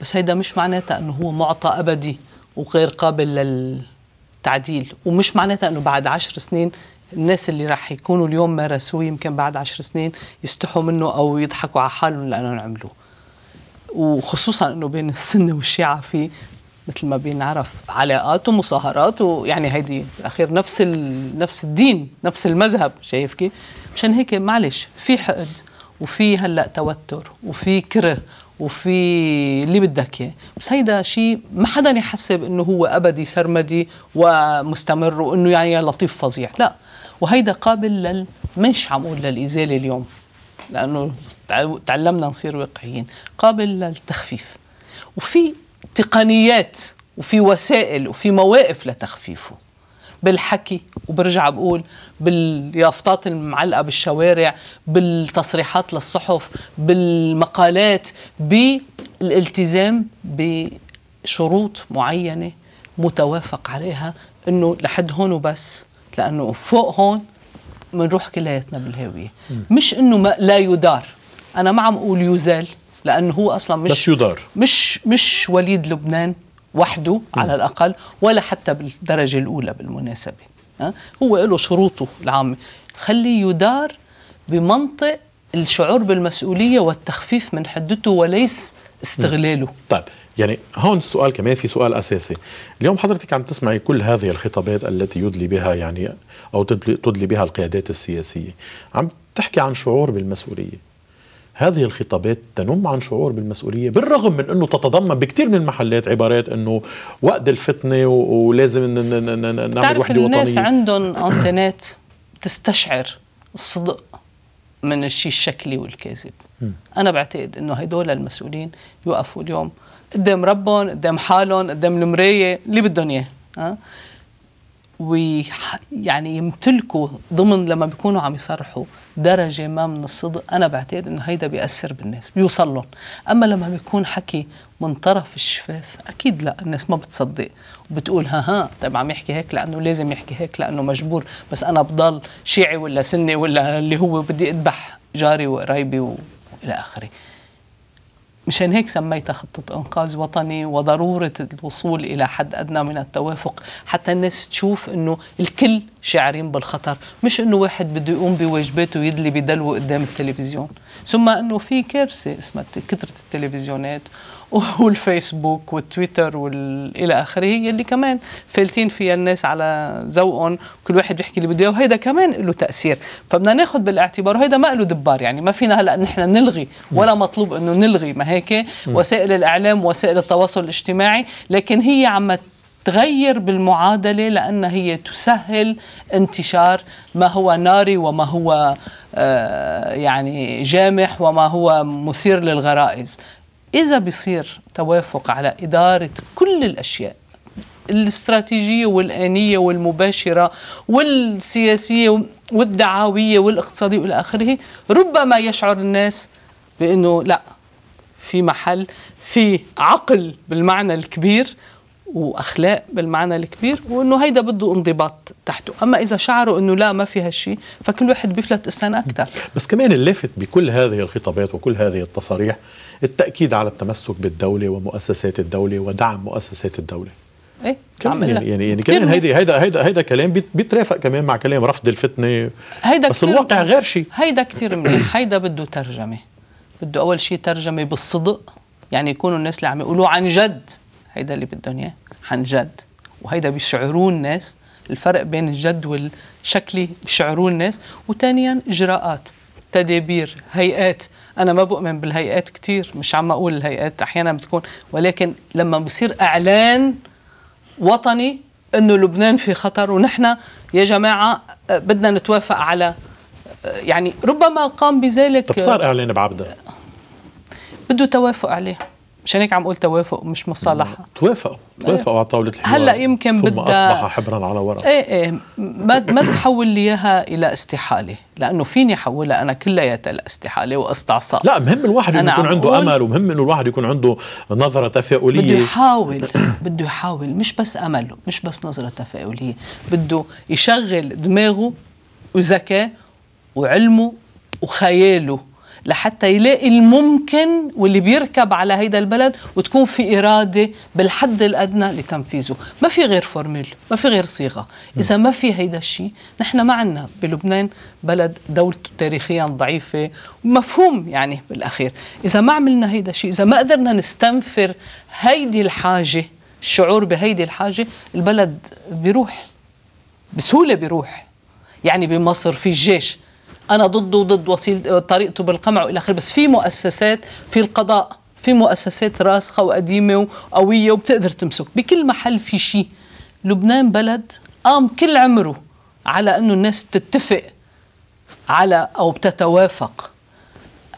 بس هيدا مش معناتها إنه هو معطى أبدي وغير قابل للتعديل. ومش معناتها إنه بعد عشر سنين الناس اللي راح يكونوا اليوم مارسوه يمكن بعد عشر سنين يستحوا منه أو يضحكوا على حالهم لأنهم عملوه. وخصوصا إنه بين السنة والشيعة في مثل ما بينعرف علاقات ومصاهرات ويعني هيدي بالأخير نفس ال... نفس الدين نفس المذهب شايف كيف؟ مشان هيك معلش في حقد وفي هلأ توتر وفي كره وفي اللي بدك إياه. بس هيدا شيء ما حدا يحسب إنه هو أبدي سرمدي ومستمر وإنه يعني لطيف فظيع لا. وهيدا قابل لل مش عم أقول للإزالة اليوم. لأنه تع- تعلمنا نصير واقعيين قابل للتخفيف. وفي تقنيات وفي وسائل وفي مواقف لتخفيفه. بالحكي وبرجع بقول باليافطات المعلقة بالشوارع بالتصريحات للصحف بالمقالات بالالتزام بشروط معينة متوافق عليها إنه لحد هون وبس لأنه فوق هون بنروح كلياتنا بالهاوية. مش إنه ما لا يدار. أنا ما عم أقول يزال لأنه هو أصلا مش بس يدار. مش مش وليد لبنان وحده على الأقل ولا حتى بالدرجة الأولى بالمناسبة. ها؟ هو له شروطه العامة. خليه يدار بمنطق الشعور بالمسؤولية والتخفيف من حدته وليس استغلاله. طيب. يعني هون السؤال كمان في سؤال أساسي. اليوم حضرتك عم تسمعي كل هذه الخطابات التي يدلي بها يعني أو تدلي, تدلي بها القيادات السياسية. عم تحكي عن شعور بالمسؤولية. هذه الخطابات تنم عن شعور بالمسؤولية بالرغم من أنه تتضمن بكثير من المحلات عبارات أنه وقت الفتنة و- ولازم نعمل بتعرف وحدة الناس عندهم انتنات تستشعر الصدق من الشيء الشكلي والكاذب. أنا بعتقد إنه هدول المسؤولين يوقفوا اليوم قدام ربهم قدام حالهم قدام المراية اللي بدهم إياه ها؟ ويعني يمتلكوا ضمن لما بيكونوا عم يصرحوا درجة ما من الصدق. أنا بعتقد إنه هيدا بيأثر بالناس بيوصل لهم. أما لما بيكون حكي من طرف الشفاف أكيد لا الناس ما بتصدق وبتقول ها ها طيب عم يحكي هيك لأنه لازم يحكي هيك لأنه مجبور. بس أنا بضل شيعي ولا سني ولا اللي هو بدي أذبح جاري وقرايبي وإلى آخره. مشان هيك سميتها خطة إنقاذ وطني وضرورة الوصول إلى حد أدنى من التوافق حتى الناس تشوف إنه الكل شاعرين بالخطر مش إنه واحد بده يقوم بواجباته ويدلي بدلوه قدام التلفزيون. ثم إنه في كارثة اسمها كثرة التلفزيونات والفيسبوك والتويتر والى آخره. يلي كمان فالتين فيها الناس على ذوقهم. كل واحد بيحكي اللي بده إياه وهيدا كمان له تأثير. فبدنا ناخذ بالاعتبار وهيدا ما له دبار. يعني ما فينا هلأ نحن نلغي ولا مطلوب إنه نلغي ما هيك؟ وسائل الإعلام وسائل التواصل الاجتماعي. لكن هي عم تغير بالمعادلة لأنها هي تسهل انتشار ما هو ناري وما هو آه يعني جامح وما هو مثير للغرائز. إذا بيصير توافق على إدارة كل الأشياء الاستراتيجية والآنية والمباشرة والسياسية والدعاوية والاقتصادية وإلى آخره ربما يشعر الناس بأنه لا في محل في عقل بالمعنى الكبير وأخلاق بالمعنى الكبير وإنه هيدا بده انضباط تحته. أما إذا شعروا إنه لا ما في هالشيء فكل واحد بيفلت استنى أكثر. بس كمان اللافت بكل هذه الخطابات وكل هذه التصاريح التأكيد على التمسك بالدولة ومؤسسات الدولة ودعم مؤسسات الدولة. إيه كمان يعني يعني, يعني كمان هيدا هيدا هيدا هيدا كلام بيترافق كمان مع كلام رفض الفتنة. هيدا بس الواقع غير شيء هيدا كثير منيح هيدا بده ترجمة. بده أول شيء ترجمة بالصدق. يعني يكونوا الناس اللي عم يقولوا عن جد. هيدا اللي بدهم إياه عن جد. وهيدا بيشعرون الناس الفرق بين الجد والشكلي بيشعرون الناس. وثانيا إجراءات تدابير هيئات. أنا ما بؤمن بالهيئات كثير مش عم أقول الهيئات أحيانا بتكون. ولكن لما بصير إعلان وطني إنه لبنان في خطر ونحن يا جماعة بدنا نتوافق على يعني ربما قام بذلك طب صار إعلان بعبده؟ بده توافق عليه. مشان هيك عم أقول توافق مش مصالحة. توافقوا توافقوا على طاولة الحوار. هلأ يمكن ثم بدها أصبح حبرا على ورق. إيه إيه. ما ما تحول لي إياها إلى استحالة لأنه فيني أحولها؟ أنا كلياتها لاستحاله واستعصاء. لا مهم الواحد إنه يكون عنده أمل ومهم إنه الواحد يكون عنده نظرة تفاؤلية. بده يحاول بده يحاول مش بس أمل مش بس نظرة تفاؤلية. بده يشغل دماغه وذكاء وعلمه وخياله. لحتى يلاقي الممكن واللي بيركب على هيدا البلد وتكون في إرادة بالحد الأدنى لتنفيذه. ما في غير فورميل ما في غير صيغة. إذا ما في هيدا الشيء نحن ما عنا بلبنان بلد دولته تاريخيا ضعيفة مفهوم يعني بالأخير. إذا ما عملنا هيدا الشيء إذا ما قدرنا نستنفر هيدي الحاجة الشعور بهيدي الحاجة البلد بيروح بسهولة بيروح. يعني بمصر في الجيش أنا ضده وضد وسيل طريقته بالقمع وإلى آخره. بس في مؤسسات في القضاء في مؤسسات راسخة وقديمة وقوية وبتقدر تمسك. بكل محل في شيء. لبنان بلد قام كل عمره على إنه الناس بتتفق على أو بتتوافق.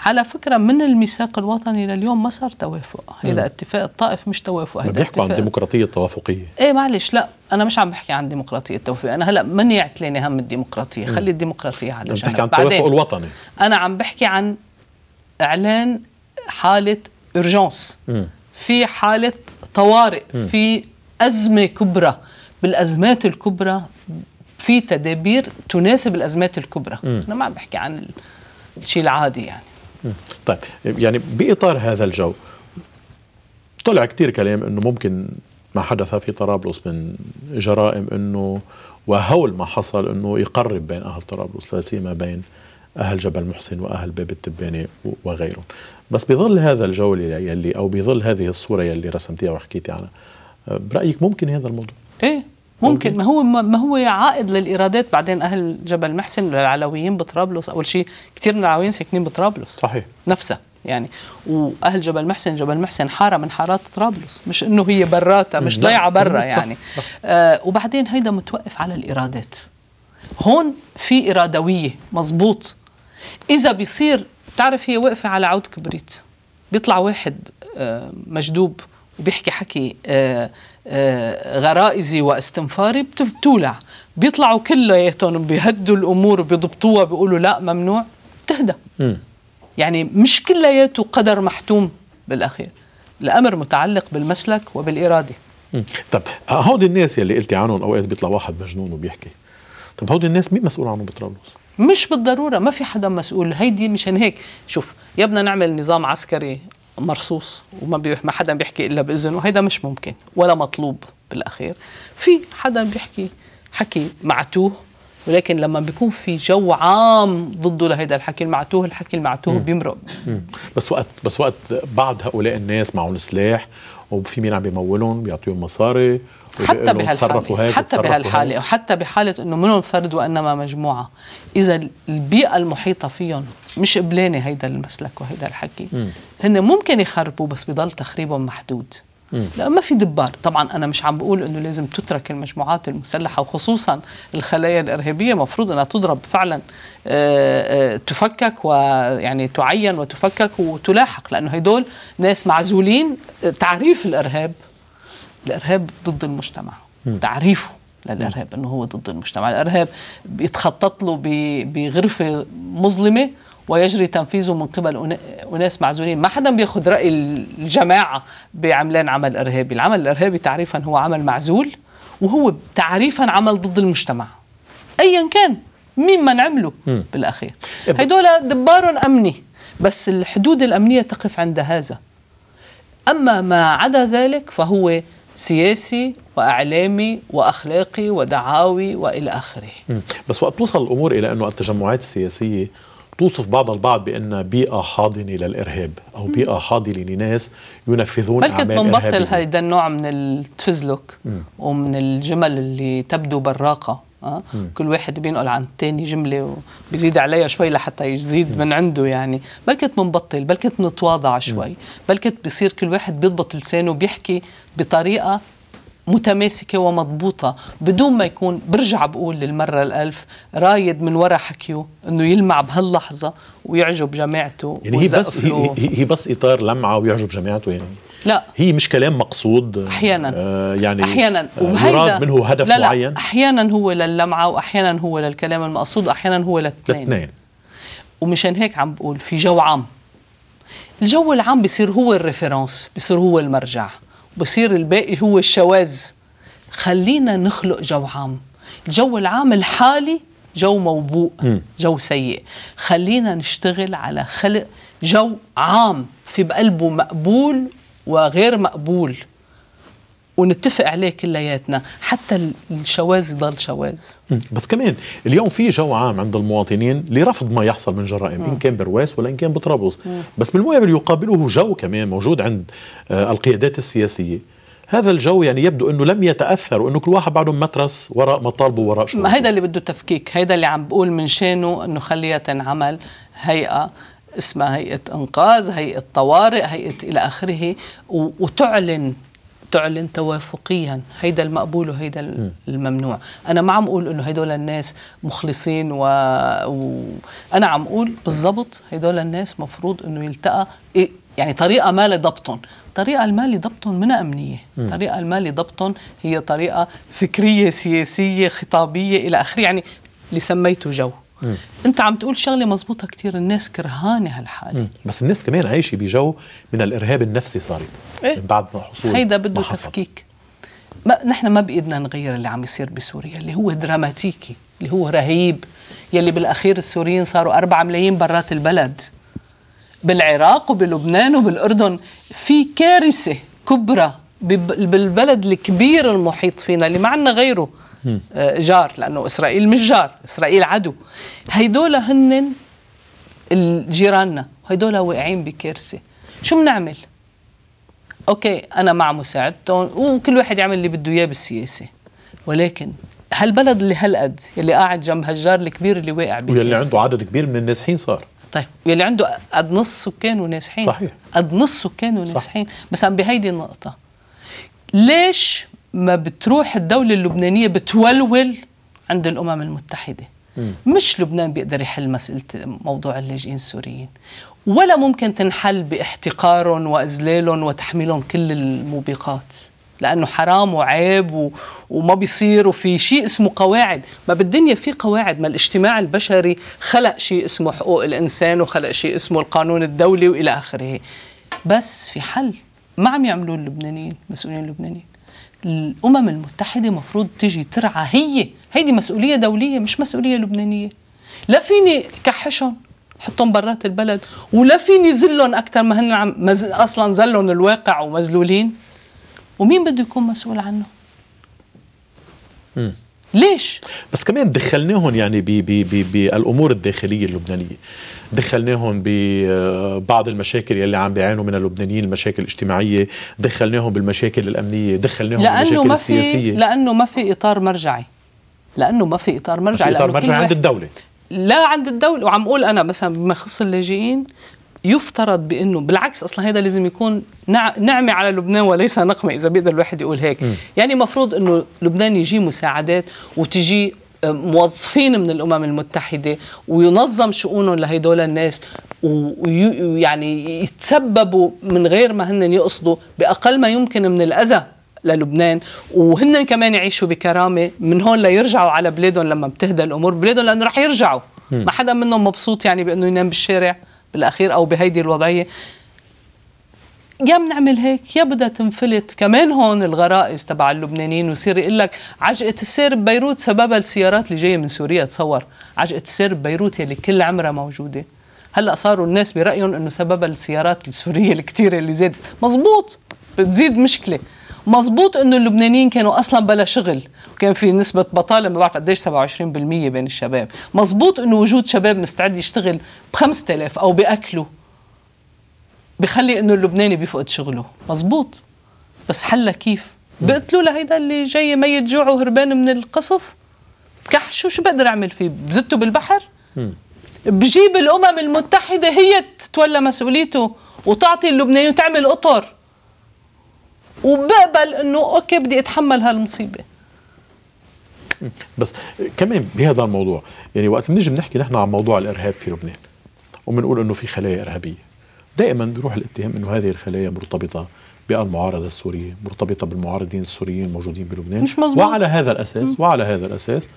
على فكرة من الميثاق الوطني لليوم ما صار توافق. هذا اتفاق الطائف مش توافق. هذا بيحكوا عن ديمقراطية توافقية. إيه معلش لا أنا مش عم بحكي عن ديمقراطية توافق. أنا هلا ماني يعتلاني هم الديمقراطية؟ خلي الديمقراطية على جنب بتحكي عن التوافق الوطني. أنا عم بحكي عن إعلان حالة اورجونس في حالة طوارئ. م. في أزمة كبرى. بالأزمات الكبرى في تدابير تناسب الأزمات الكبرى. م. أنا ما عم بحكي عن الشيء العادي يعني. طيب يعني بإطار هذا الجو طلع كثير كلام إنه ممكن ما حدث في طرابلس من جرائم إنه وهول ما حصل إنه يقرب بين أهل طرابلس لا سيما بين أهل جبل محسن وأهل باب التباني وغيرهم. بس بظل هذا الجو يلي أو بظل هذه الصورة يلي رسمتيها وحكيتي عنها برأيك ممكن هذا الموضوع؟ إيه. ممكن. ما هو ما هو عائد للإيرادات بعدين أهل جبل محسن للعلويين بطرابلس؟ أول شيء كثير من العلويين ساكنين بطرابلس. صحيح. نفسها يعني. وأهل جبل محسن جبل محسن حارة من حارات طرابلس. مش إنه هي براتها مش ضايعه برا يعني. صح. آه وبعدين هيدا متوقف على الإيرادات. هون في ارادويه مزبوط إذا بيصير بتعرف هي واقفة على عود كبريت. بيطلع واحد آه مجدوب وبيحكي حكي آه آه غرائزي واستنفاري بتولع بيطلعوا كلياتهم بيهدوا الأمور وبيضبطوها بيقولوا لا ممنوع. بتهدى. يعني مش كلياته قدر محتوم بالأخير. الأمر متعلق بالمسلك وبالإرادة. طب هودي الناس يلي قلتي عنهم أوقات بيطلع واحد مجنون وبيحكي. طب هودي الناس مين مسؤول عنهم بطرابلس؟ مش بالضرورة ما في حدا مسؤول. هيدي مشان هيك. شوف يا بدنا نعمل نظام عسكري مرصوص وما بي... ما حدا بيحكي إلا باذن وهيدا مش ممكن ولا مطلوب بالأخير في حدا بيحكي حكي معتوه ولكن لما بيكون في جو عام ضده لهيدا الحكي المعتوه الحكي المعتوه بيمرق. بس وقت بس وقت بعض هؤلاء الناس معهم سلاح وفي مين عم بيمولهم بيعطيهم مصاري حتى بهالحالة حتى بهالحالة. وحتى بحالة إنه منهم فرد وإنما مجموعة إذا البيئة المحيطة فيهم مش قبلانة هيدا المسلك وهيدا الحكي مم. هن ممكن يخربوا بس بضل تخريبهم محدود. لا ما في دبار. طبعا أنا مش عم بقول إنه لازم تترك المجموعات المسلحة وخصوصا الخلايا الإرهابية. مفروض إنها تضرب فعلا آه، آه، تفكك ويعني تعين وتفكك وتلاحق لأنه هدول ناس معزولين. تعريف الإرهاب الإرهاب ضد المجتمع. تعريفه للإرهاب إنه هو ضد المجتمع. الإرهاب بيتخطط له بغرفة مظلمة ويجري تنفيذه من قبل أنا- أناس معزولين. ما حدا بياخذ رأي الجماعة بعملان عمل إرهابي. العمل الإرهابي تعريفا هو عمل معزول وهو تعريفا عمل ضد المجتمع. ايا كان مين ما نعمله مم. بالأخير. هدول دبار أمني بس الحدود الأمنية تقف عند هذا. أما ما عدا ذلك فهو سياسي وإعلامي وأخلاقي ودعاوي وإلى آخره. مم. بس وقت توصل الأمور إلى أنه التجمعات السياسية توصف بعضها البعض بانها بيئة حاضنة للإرهاب أو بيئة حاضنة لناس ينفذون بلكي أعمال بنبطل إرهابية. هيدا النوع من التفزلك مم. ومن الجمل اللي تبدو براقة أه؟ كل واحد بينقل عن الثاني جملة وبيزيد عليها شوي لحتى يزيد من عنده يعني. بلكي بنبطل بلكي بنتواضع شوي بلكي بصير كل واحد بيضبط لسانه وبيحكي بطريقة متماسكة ومضبوطة بدون ما يكون برجع بقول للمرة الألف رايد من وراء حكيه أنه يلمع بهاللحظة ويعجب جماعته يعني هي بس هي. هي بس إطار لمعة ويعجب جماعته يعني؟ لا. هي مش كلام مقصود أحيانا. آه يعني أحيانا. آه وبهيدا- منه هدف لا لا. معين؟ أحيانا هو للمعة واحيانا هو للكلام المقصود واحيانا هو للاثنين الاثنين ومشان هيك عم بقول في جو عام. الجو العام بصير هو الريفرنس بصير هو المرجع. بصير الباقي هو الشواذ. خلينا نخلق جو عام. الجو العام الحالي جو موبوء. جو سيء. خلينا نشتغل على خلق جو عام في بقلبه مقبول وغير مقبول. ونتفق عليه كلياتنا حتى ال- الشواذ يضل شواذ. بس كمان اليوم في جو عام عند المواطنين لرفض ما يحصل من جرائم إن كان برواس ولا إن كان بطرابلس. بس بالمقابل يقابله جو كمان موجود عند آه القيادات السياسية. هذا الجو يعني يبدو إنه لم يتأثر وإنه كل واحد بعده مترس وراء مطالبه وراء ما هيدا اللي بده تفكيك. هيدا اللي عم بقول من شانه إنه خليها تنعمل هيئة اسمها هيئة إنقاذ هيئة طوارئ هيئة إلى آخره وتعلن تعلن توافقيا. هيدا المقبول وهيدا ال- الممنوع. أنا ما عم أقول إنه هدول الناس مخلصين و... و... أنا عم أقول بالضبط هدول الناس مفروض إنه يلتقى إيه- يعني طريقة ما لضبطهم. طريقة المال لضبطهم منها أمنية. مم. طريقة المال لضبطهم هي طريقة فكرية سياسية خطابية إلى آخره. يعني اللي سميته جو. مم. انت عم تقول شغلة مزبوطة كتير الناس كرهانة هالحالة مم. بس الناس كمان عايشة بجو من الإرهاب النفسي صارت إيه؟ من بعد ما حصول هيدا بده. تفكيك ما نحن ما بإيدنا نغير اللي عم يصير بسوريا اللي هو دراماتيكي اللي هو رهيب يلي بالأخير السوريين صاروا أربعة ملايين برات البلد بالعراق وبلبنان وبالأردن في كارثة كبرى بالبلد الكبير المحيط فينا اللي ما عندنا غيره جار لأنه إسرائيل مش جار إسرائيل عدو. هيدول هن جيراننا هيدول واقعين بكارثه شو بنعمل؟ أوكي أنا مع مساعدتهم وكل واحد يعمل اللي بده إياه بالسياسة. ولكن هالبلد اللي هالقد يلي قاعد جنب هالجار الكبير اللي واقع واللي بكارثة. عنده عدد كبير من النازحين صار. طيب يلي عنده قد نص سكانه نازحين صحيح. قد نص سكانه نازحين بس عم بهيدي النقطة. ليش ما بتروح الدولة اللبنانية بتولول عند الأمم المتحدة. مش لبنان بيقدر يحل مسألة موضوع اللاجئين السوريين. ولا ممكن تنحل باحتقارهم وإذلالهم وتحميلهم كل الموبقات لأنه حرام وعيب و... وما بيصير. وفي شيء اسمه قواعد. ما بالدنيا في قواعد. ما الاجتماع البشري خلق شيء اسمه حقوق الإنسان وخلق شيء اسمه القانون الدولي وإلى آخره. بس في حل. ما عم يعملوه اللبنانيين المسؤولين اللبنانيين. الأمم المتحدة مفروض تجي ترعى هي هيدي مسؤولية دولية مش مسؤولية لبنانية لا فيني كحشهم حطهم برات البلد ولا فيني زلهم أكثر ما هن عم مز... أصلا زلهم الواقع ومذلولين ومين بده يكون مسؤول عنه. ليش؟ بس كمان دخلناهم يعني بالامور الداخلية اللبنانية دخلناهم ببعض المشاكل يلي عم بيعانوا من اللبنانيين المشاكل الاجتماعية دخلناهم بالمشاكل الأمنية دخلناهم بالمشاكل ما السياسية. في لأنه ما في إطار مرجعي. لأنه ما في إطار مرجعي في إطار مرجعي عند الدولة. لا عند الدولة. وعم أقول أنا مثلا بما يخص اللاجئين يفترض بأنه بالعكس أصلا هذا لازم يكون نع- نعمة على لبنان وليس نقمة إذا بيقدر الواحد يقول هيك. م. يعني مفروض أنه لبنان يجي مساعدات وتجي آه، موظفين من الأمم المتحدة وينظم شؤونهم لهدول الناس ويعني يتسببوا من غير ما هن يقصدوا بأقل ما يمكن من الأذى للبنان. وهن كمان يعيشوا بكرامة من هون ليرجعوا على بلادهم لما بتهدى الأمور. بلادهم لأنه رح يرجعوا. ما حدا منهم مبسوط يعني بأنه ينام بالشارع بالأخير أو بهيدي الوضعية. يا بنعمل هيك يا بدها تنفلت كمان هون الغرائز تبع اللبنانيين ويصير يقول لك عجقة السير ببيروت سببها السيارات اللي جاية من سوريا تصور. عجقة السير ببيروت يلي كل عمرها موجودة. هلأ صاروا الناس برأيهم إنه سببها السيارات السورية الكثيره اللي زادت مزبوط! بتزيد مشكلة. مزبوط إنه اللبنانيين كانوا أصلا بلا شغل. وكان في نسبة بطالة ما بعرف قديش 27% بين الشباب. مزبوط إنه وجود شباب مستعد يشتغل ب 5000 أو بأكله. بخلي إنه اللبناني بيفقد شغله. مزبوط بس حلها كيف؟ بقتلوا لهيدا اللي جاي ميت جوع وهربان من القصف؟ كحشوا شو بقدر أعمل فيه؟ بزته بالبحر؟ بجيب الأمم المتحدة هي تتولى مسؤوليته وتعطي اللبنانيين وتعمل أطر. وبقبل إنه أوكي بدي أتحمل هالمصيبة. بس كمان بهذا الموضوع يعني وقت بنيجي بنحكي نحن عن موضوع الإرهاب في لبنان وبنقول إنه في خلايا إرهابية. دائما بيروح الاتهام إنه هذه الخلايا مرتبطة بالمعارضة السورية مرتبطة بالمعارضين السوريين الموجودين بلبنان. مش مزبوط. وعلى هذا الأساس وعلى هذا الأساس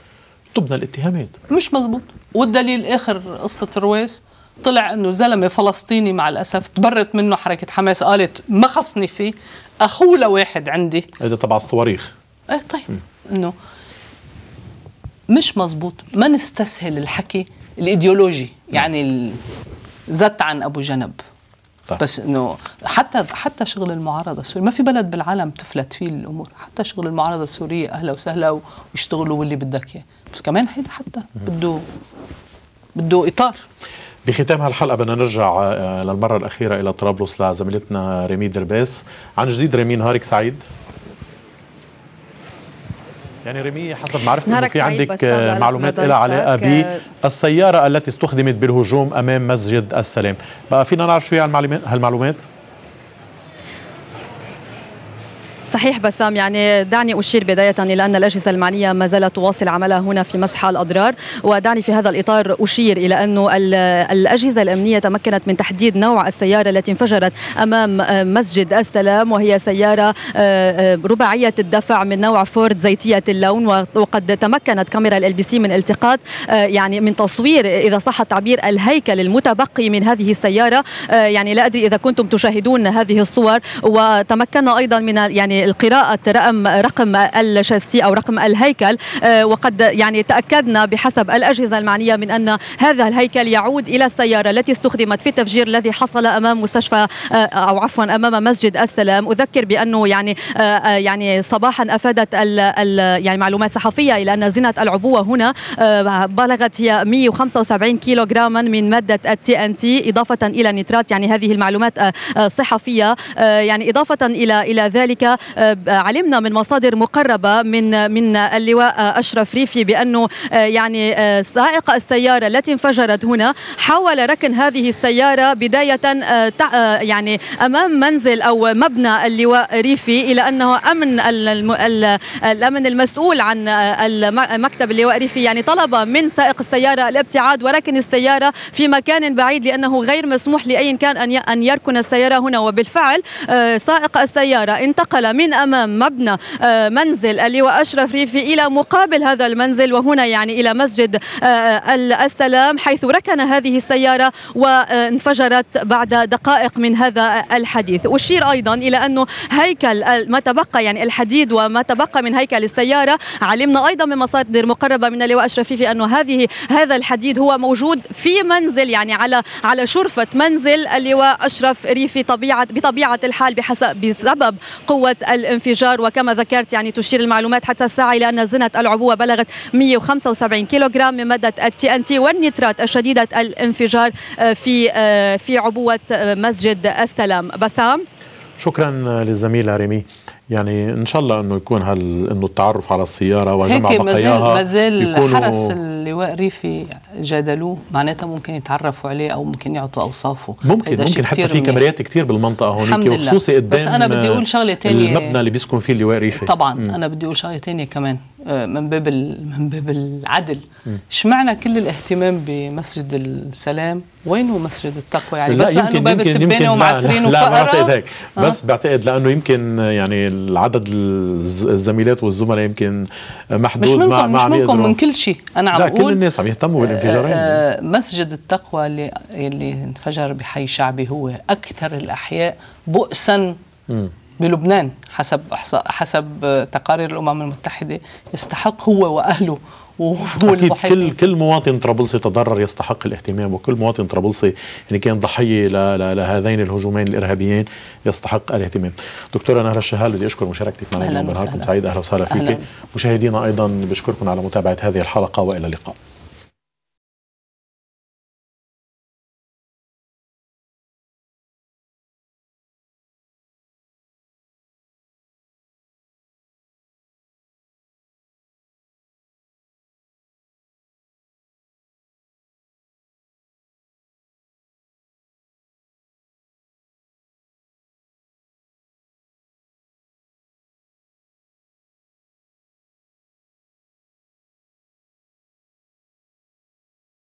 تبنى الاتهامات. مش مزبوط والدليل آخر قصة رويس طلع إنه زلمة فلسطيني مع الأسف تبرت منه حركة حماس قالت ما خصني فيه أخوه لواحد عندي. هذا تبع الصواريخ. إيه طيب. إنه مش مزبوط ما نستسهل الحكي الإيديولوجي يعني ال- زت عن أبو جنب. طيب. بس إنه حتى حتى شغل المعارضة السورية ما في بلد بالعالم تفلت فيه الأمور حتى شغل المعارضة السورية أهلا وسهلا ويشتغلوا واللي بدك إياه بس كمان هيدا حتى بده بده إطار. بختام هالحلقة بدنا نرجع آه، للمرة الأخيرة إلى طرابلس لزميلتنا ريمي درباس عن جديد ريمي نهارك سعيد. يعني ريمي حسب معرفتي إنه في عندك معلومات لها علاقة. بالسيارة التي استخدمت بالهجوم أمام مسجد السلام. بقى فينا نعرف شو هي هالمعلومات هالمعلومات صحيح بسام يعني دعني أشير بداية إلى أن الأجهزة المعنية ما زالت تواصل عملها هنا في مسح الأضرار ودعني في هذا الإطار أشير إلى أنه ال- الأجهزة الأمنية تمكنت من تحديد نوع السيارة التي انفجرت أمام آه، مسجد السلام وهي سيارة آه، آه، رباعية الدفع من نوع فورد زيتية اللون وقد تمكنت كاميرا LBC من التقاط يعني من تصوير إذا صح التعبير الهيكل المتبقي من هذه السيارة يعني لا أدري إذا كنتم تشاهدون هذه الصور وتمكنا أيضا من يعني القراءة رقم رقم الشاسي أو رقم الهيكل. آه، وقد يعني تأكدنا بحسب الأجهزة المعنية من أن هذا الهيكل يعود إلى السيارة التي استخدمت في التفجير الذي حصل أمام مستشفى آه، أو عفوا أمام مسجد السلام. أذكر بأنه يعني آه، يعني صباحا أفادت ال ال يعني معلومات صحفية إلى أن زنة العبوة هنا بلغت هي 175 كيلو جراما من مادة التي إن تي إضافة إلى نترات يعني هذه المعلومات صحفية آه، يعني إضافة إلى إلى ذلك. علمنا من مصادر مقربة من من اللواء آه، أشرف ريفي بأنه آه، يعني آه، سائق السيارة التي انفجرت هنا حاول ركن هذه آه، تع- آه، يعني أمام منزل أو مبنى اللواء ريفي إلى أنه أمن ال- الم- ال- الأمن المسؤول عن آه، مكتب اللواء ريفي يعني طلب من سائق السيارة الابتعاد وركن السيارة في مكان بعيد لأنه غير مسموح لأي كان أن يركن السيارة هنا. وبالفعل آه، سائق السيارة انتقل من أمام مبنى آه، منزل اللواء أشرف ريفي إلى مقابل هذا المنزل وهنا يعني إلى مسجد آه، ال- السلام حيث ركن هذه السيارة وانفجرت بعد دقائق من هذا الحديث. أشير أيضا إلى أنه هيكل ما تبقى يعني الحديد وما تبقى من هيكل السيارة علمنا أيضا من مصادر مقربة من اللواء أشرف ريفي أنه هذه هذا الحديد هو موجود في منزل يعني على على شرفة منزل اللواء أشرف ريفي طبيعة بطبيعة الحال بحسب بسبب قوة الانفجار. وكما ذكرت يعني تشير المعلومات حتى الساعة إلى أن زنة العبوة بلغت 175 كيلوغرام من مادة التي إن تي والنيترات الشديدة الانفجار في في عبوة مسجد السلام. بسام؟ شكرا للزميلة ريمي. يعني إن شاء الله إنه يكون هال إنه التعرف على السيارة وجمع هيك بقاياها ما زال حرس اللواء ريفي جادلوه. معناتها ممكن يتعرفوا عليه أو ممكن يعطوا أوصافه. ممكن ممكن حتى في كاميرات كثير بالمنطقة هونيك وخصوصي قدام بس أنا بدي أقول شغلة ثانية المبنى اللي بيسكن فيه اللواء ريفي. طبعا م. أنا بدي أقول شغلة ثانية كمان. من باب من باب العدل. اشمعنى كل الاهتمام بمسجد السلام؟ وينه مسجد التقوى؟ يعني بس لأنه باب التبانة ومعترين وفقراء لا, لا. بعتقد هيك. بس أه؟ بعتقد لأنه يمكن يعني العدد الزميلات والزملاء يمكن محدود مش منكم مع مش منكم من كل شيء. أنا عم لا بقول كل الناس عم يهتموا بالانفجارين. آه مسجد التقوى اللي اللي انفجر بحي شعبي هو أكثر الأحياء بؤسا م. بلبنان حسب حسب تقارير الأمم المتحدة يستحق هو وأهله أكيد كل كل مواطن طرابلسي تضرر يستحق الاهتمام وكل مواطن طرابلسي يعني كان ضحية لهذين الهجومين الإرهابيين يستحق الاهتمام. دكتورة نهر الشهال بدي أشكر مشاركتك معنا اليوم نهاركم سعيد أهلا وسهلا فيك. مشاهدينا أيضا بشكركم على متابعة هذه الحلقة وإلى اللقاء.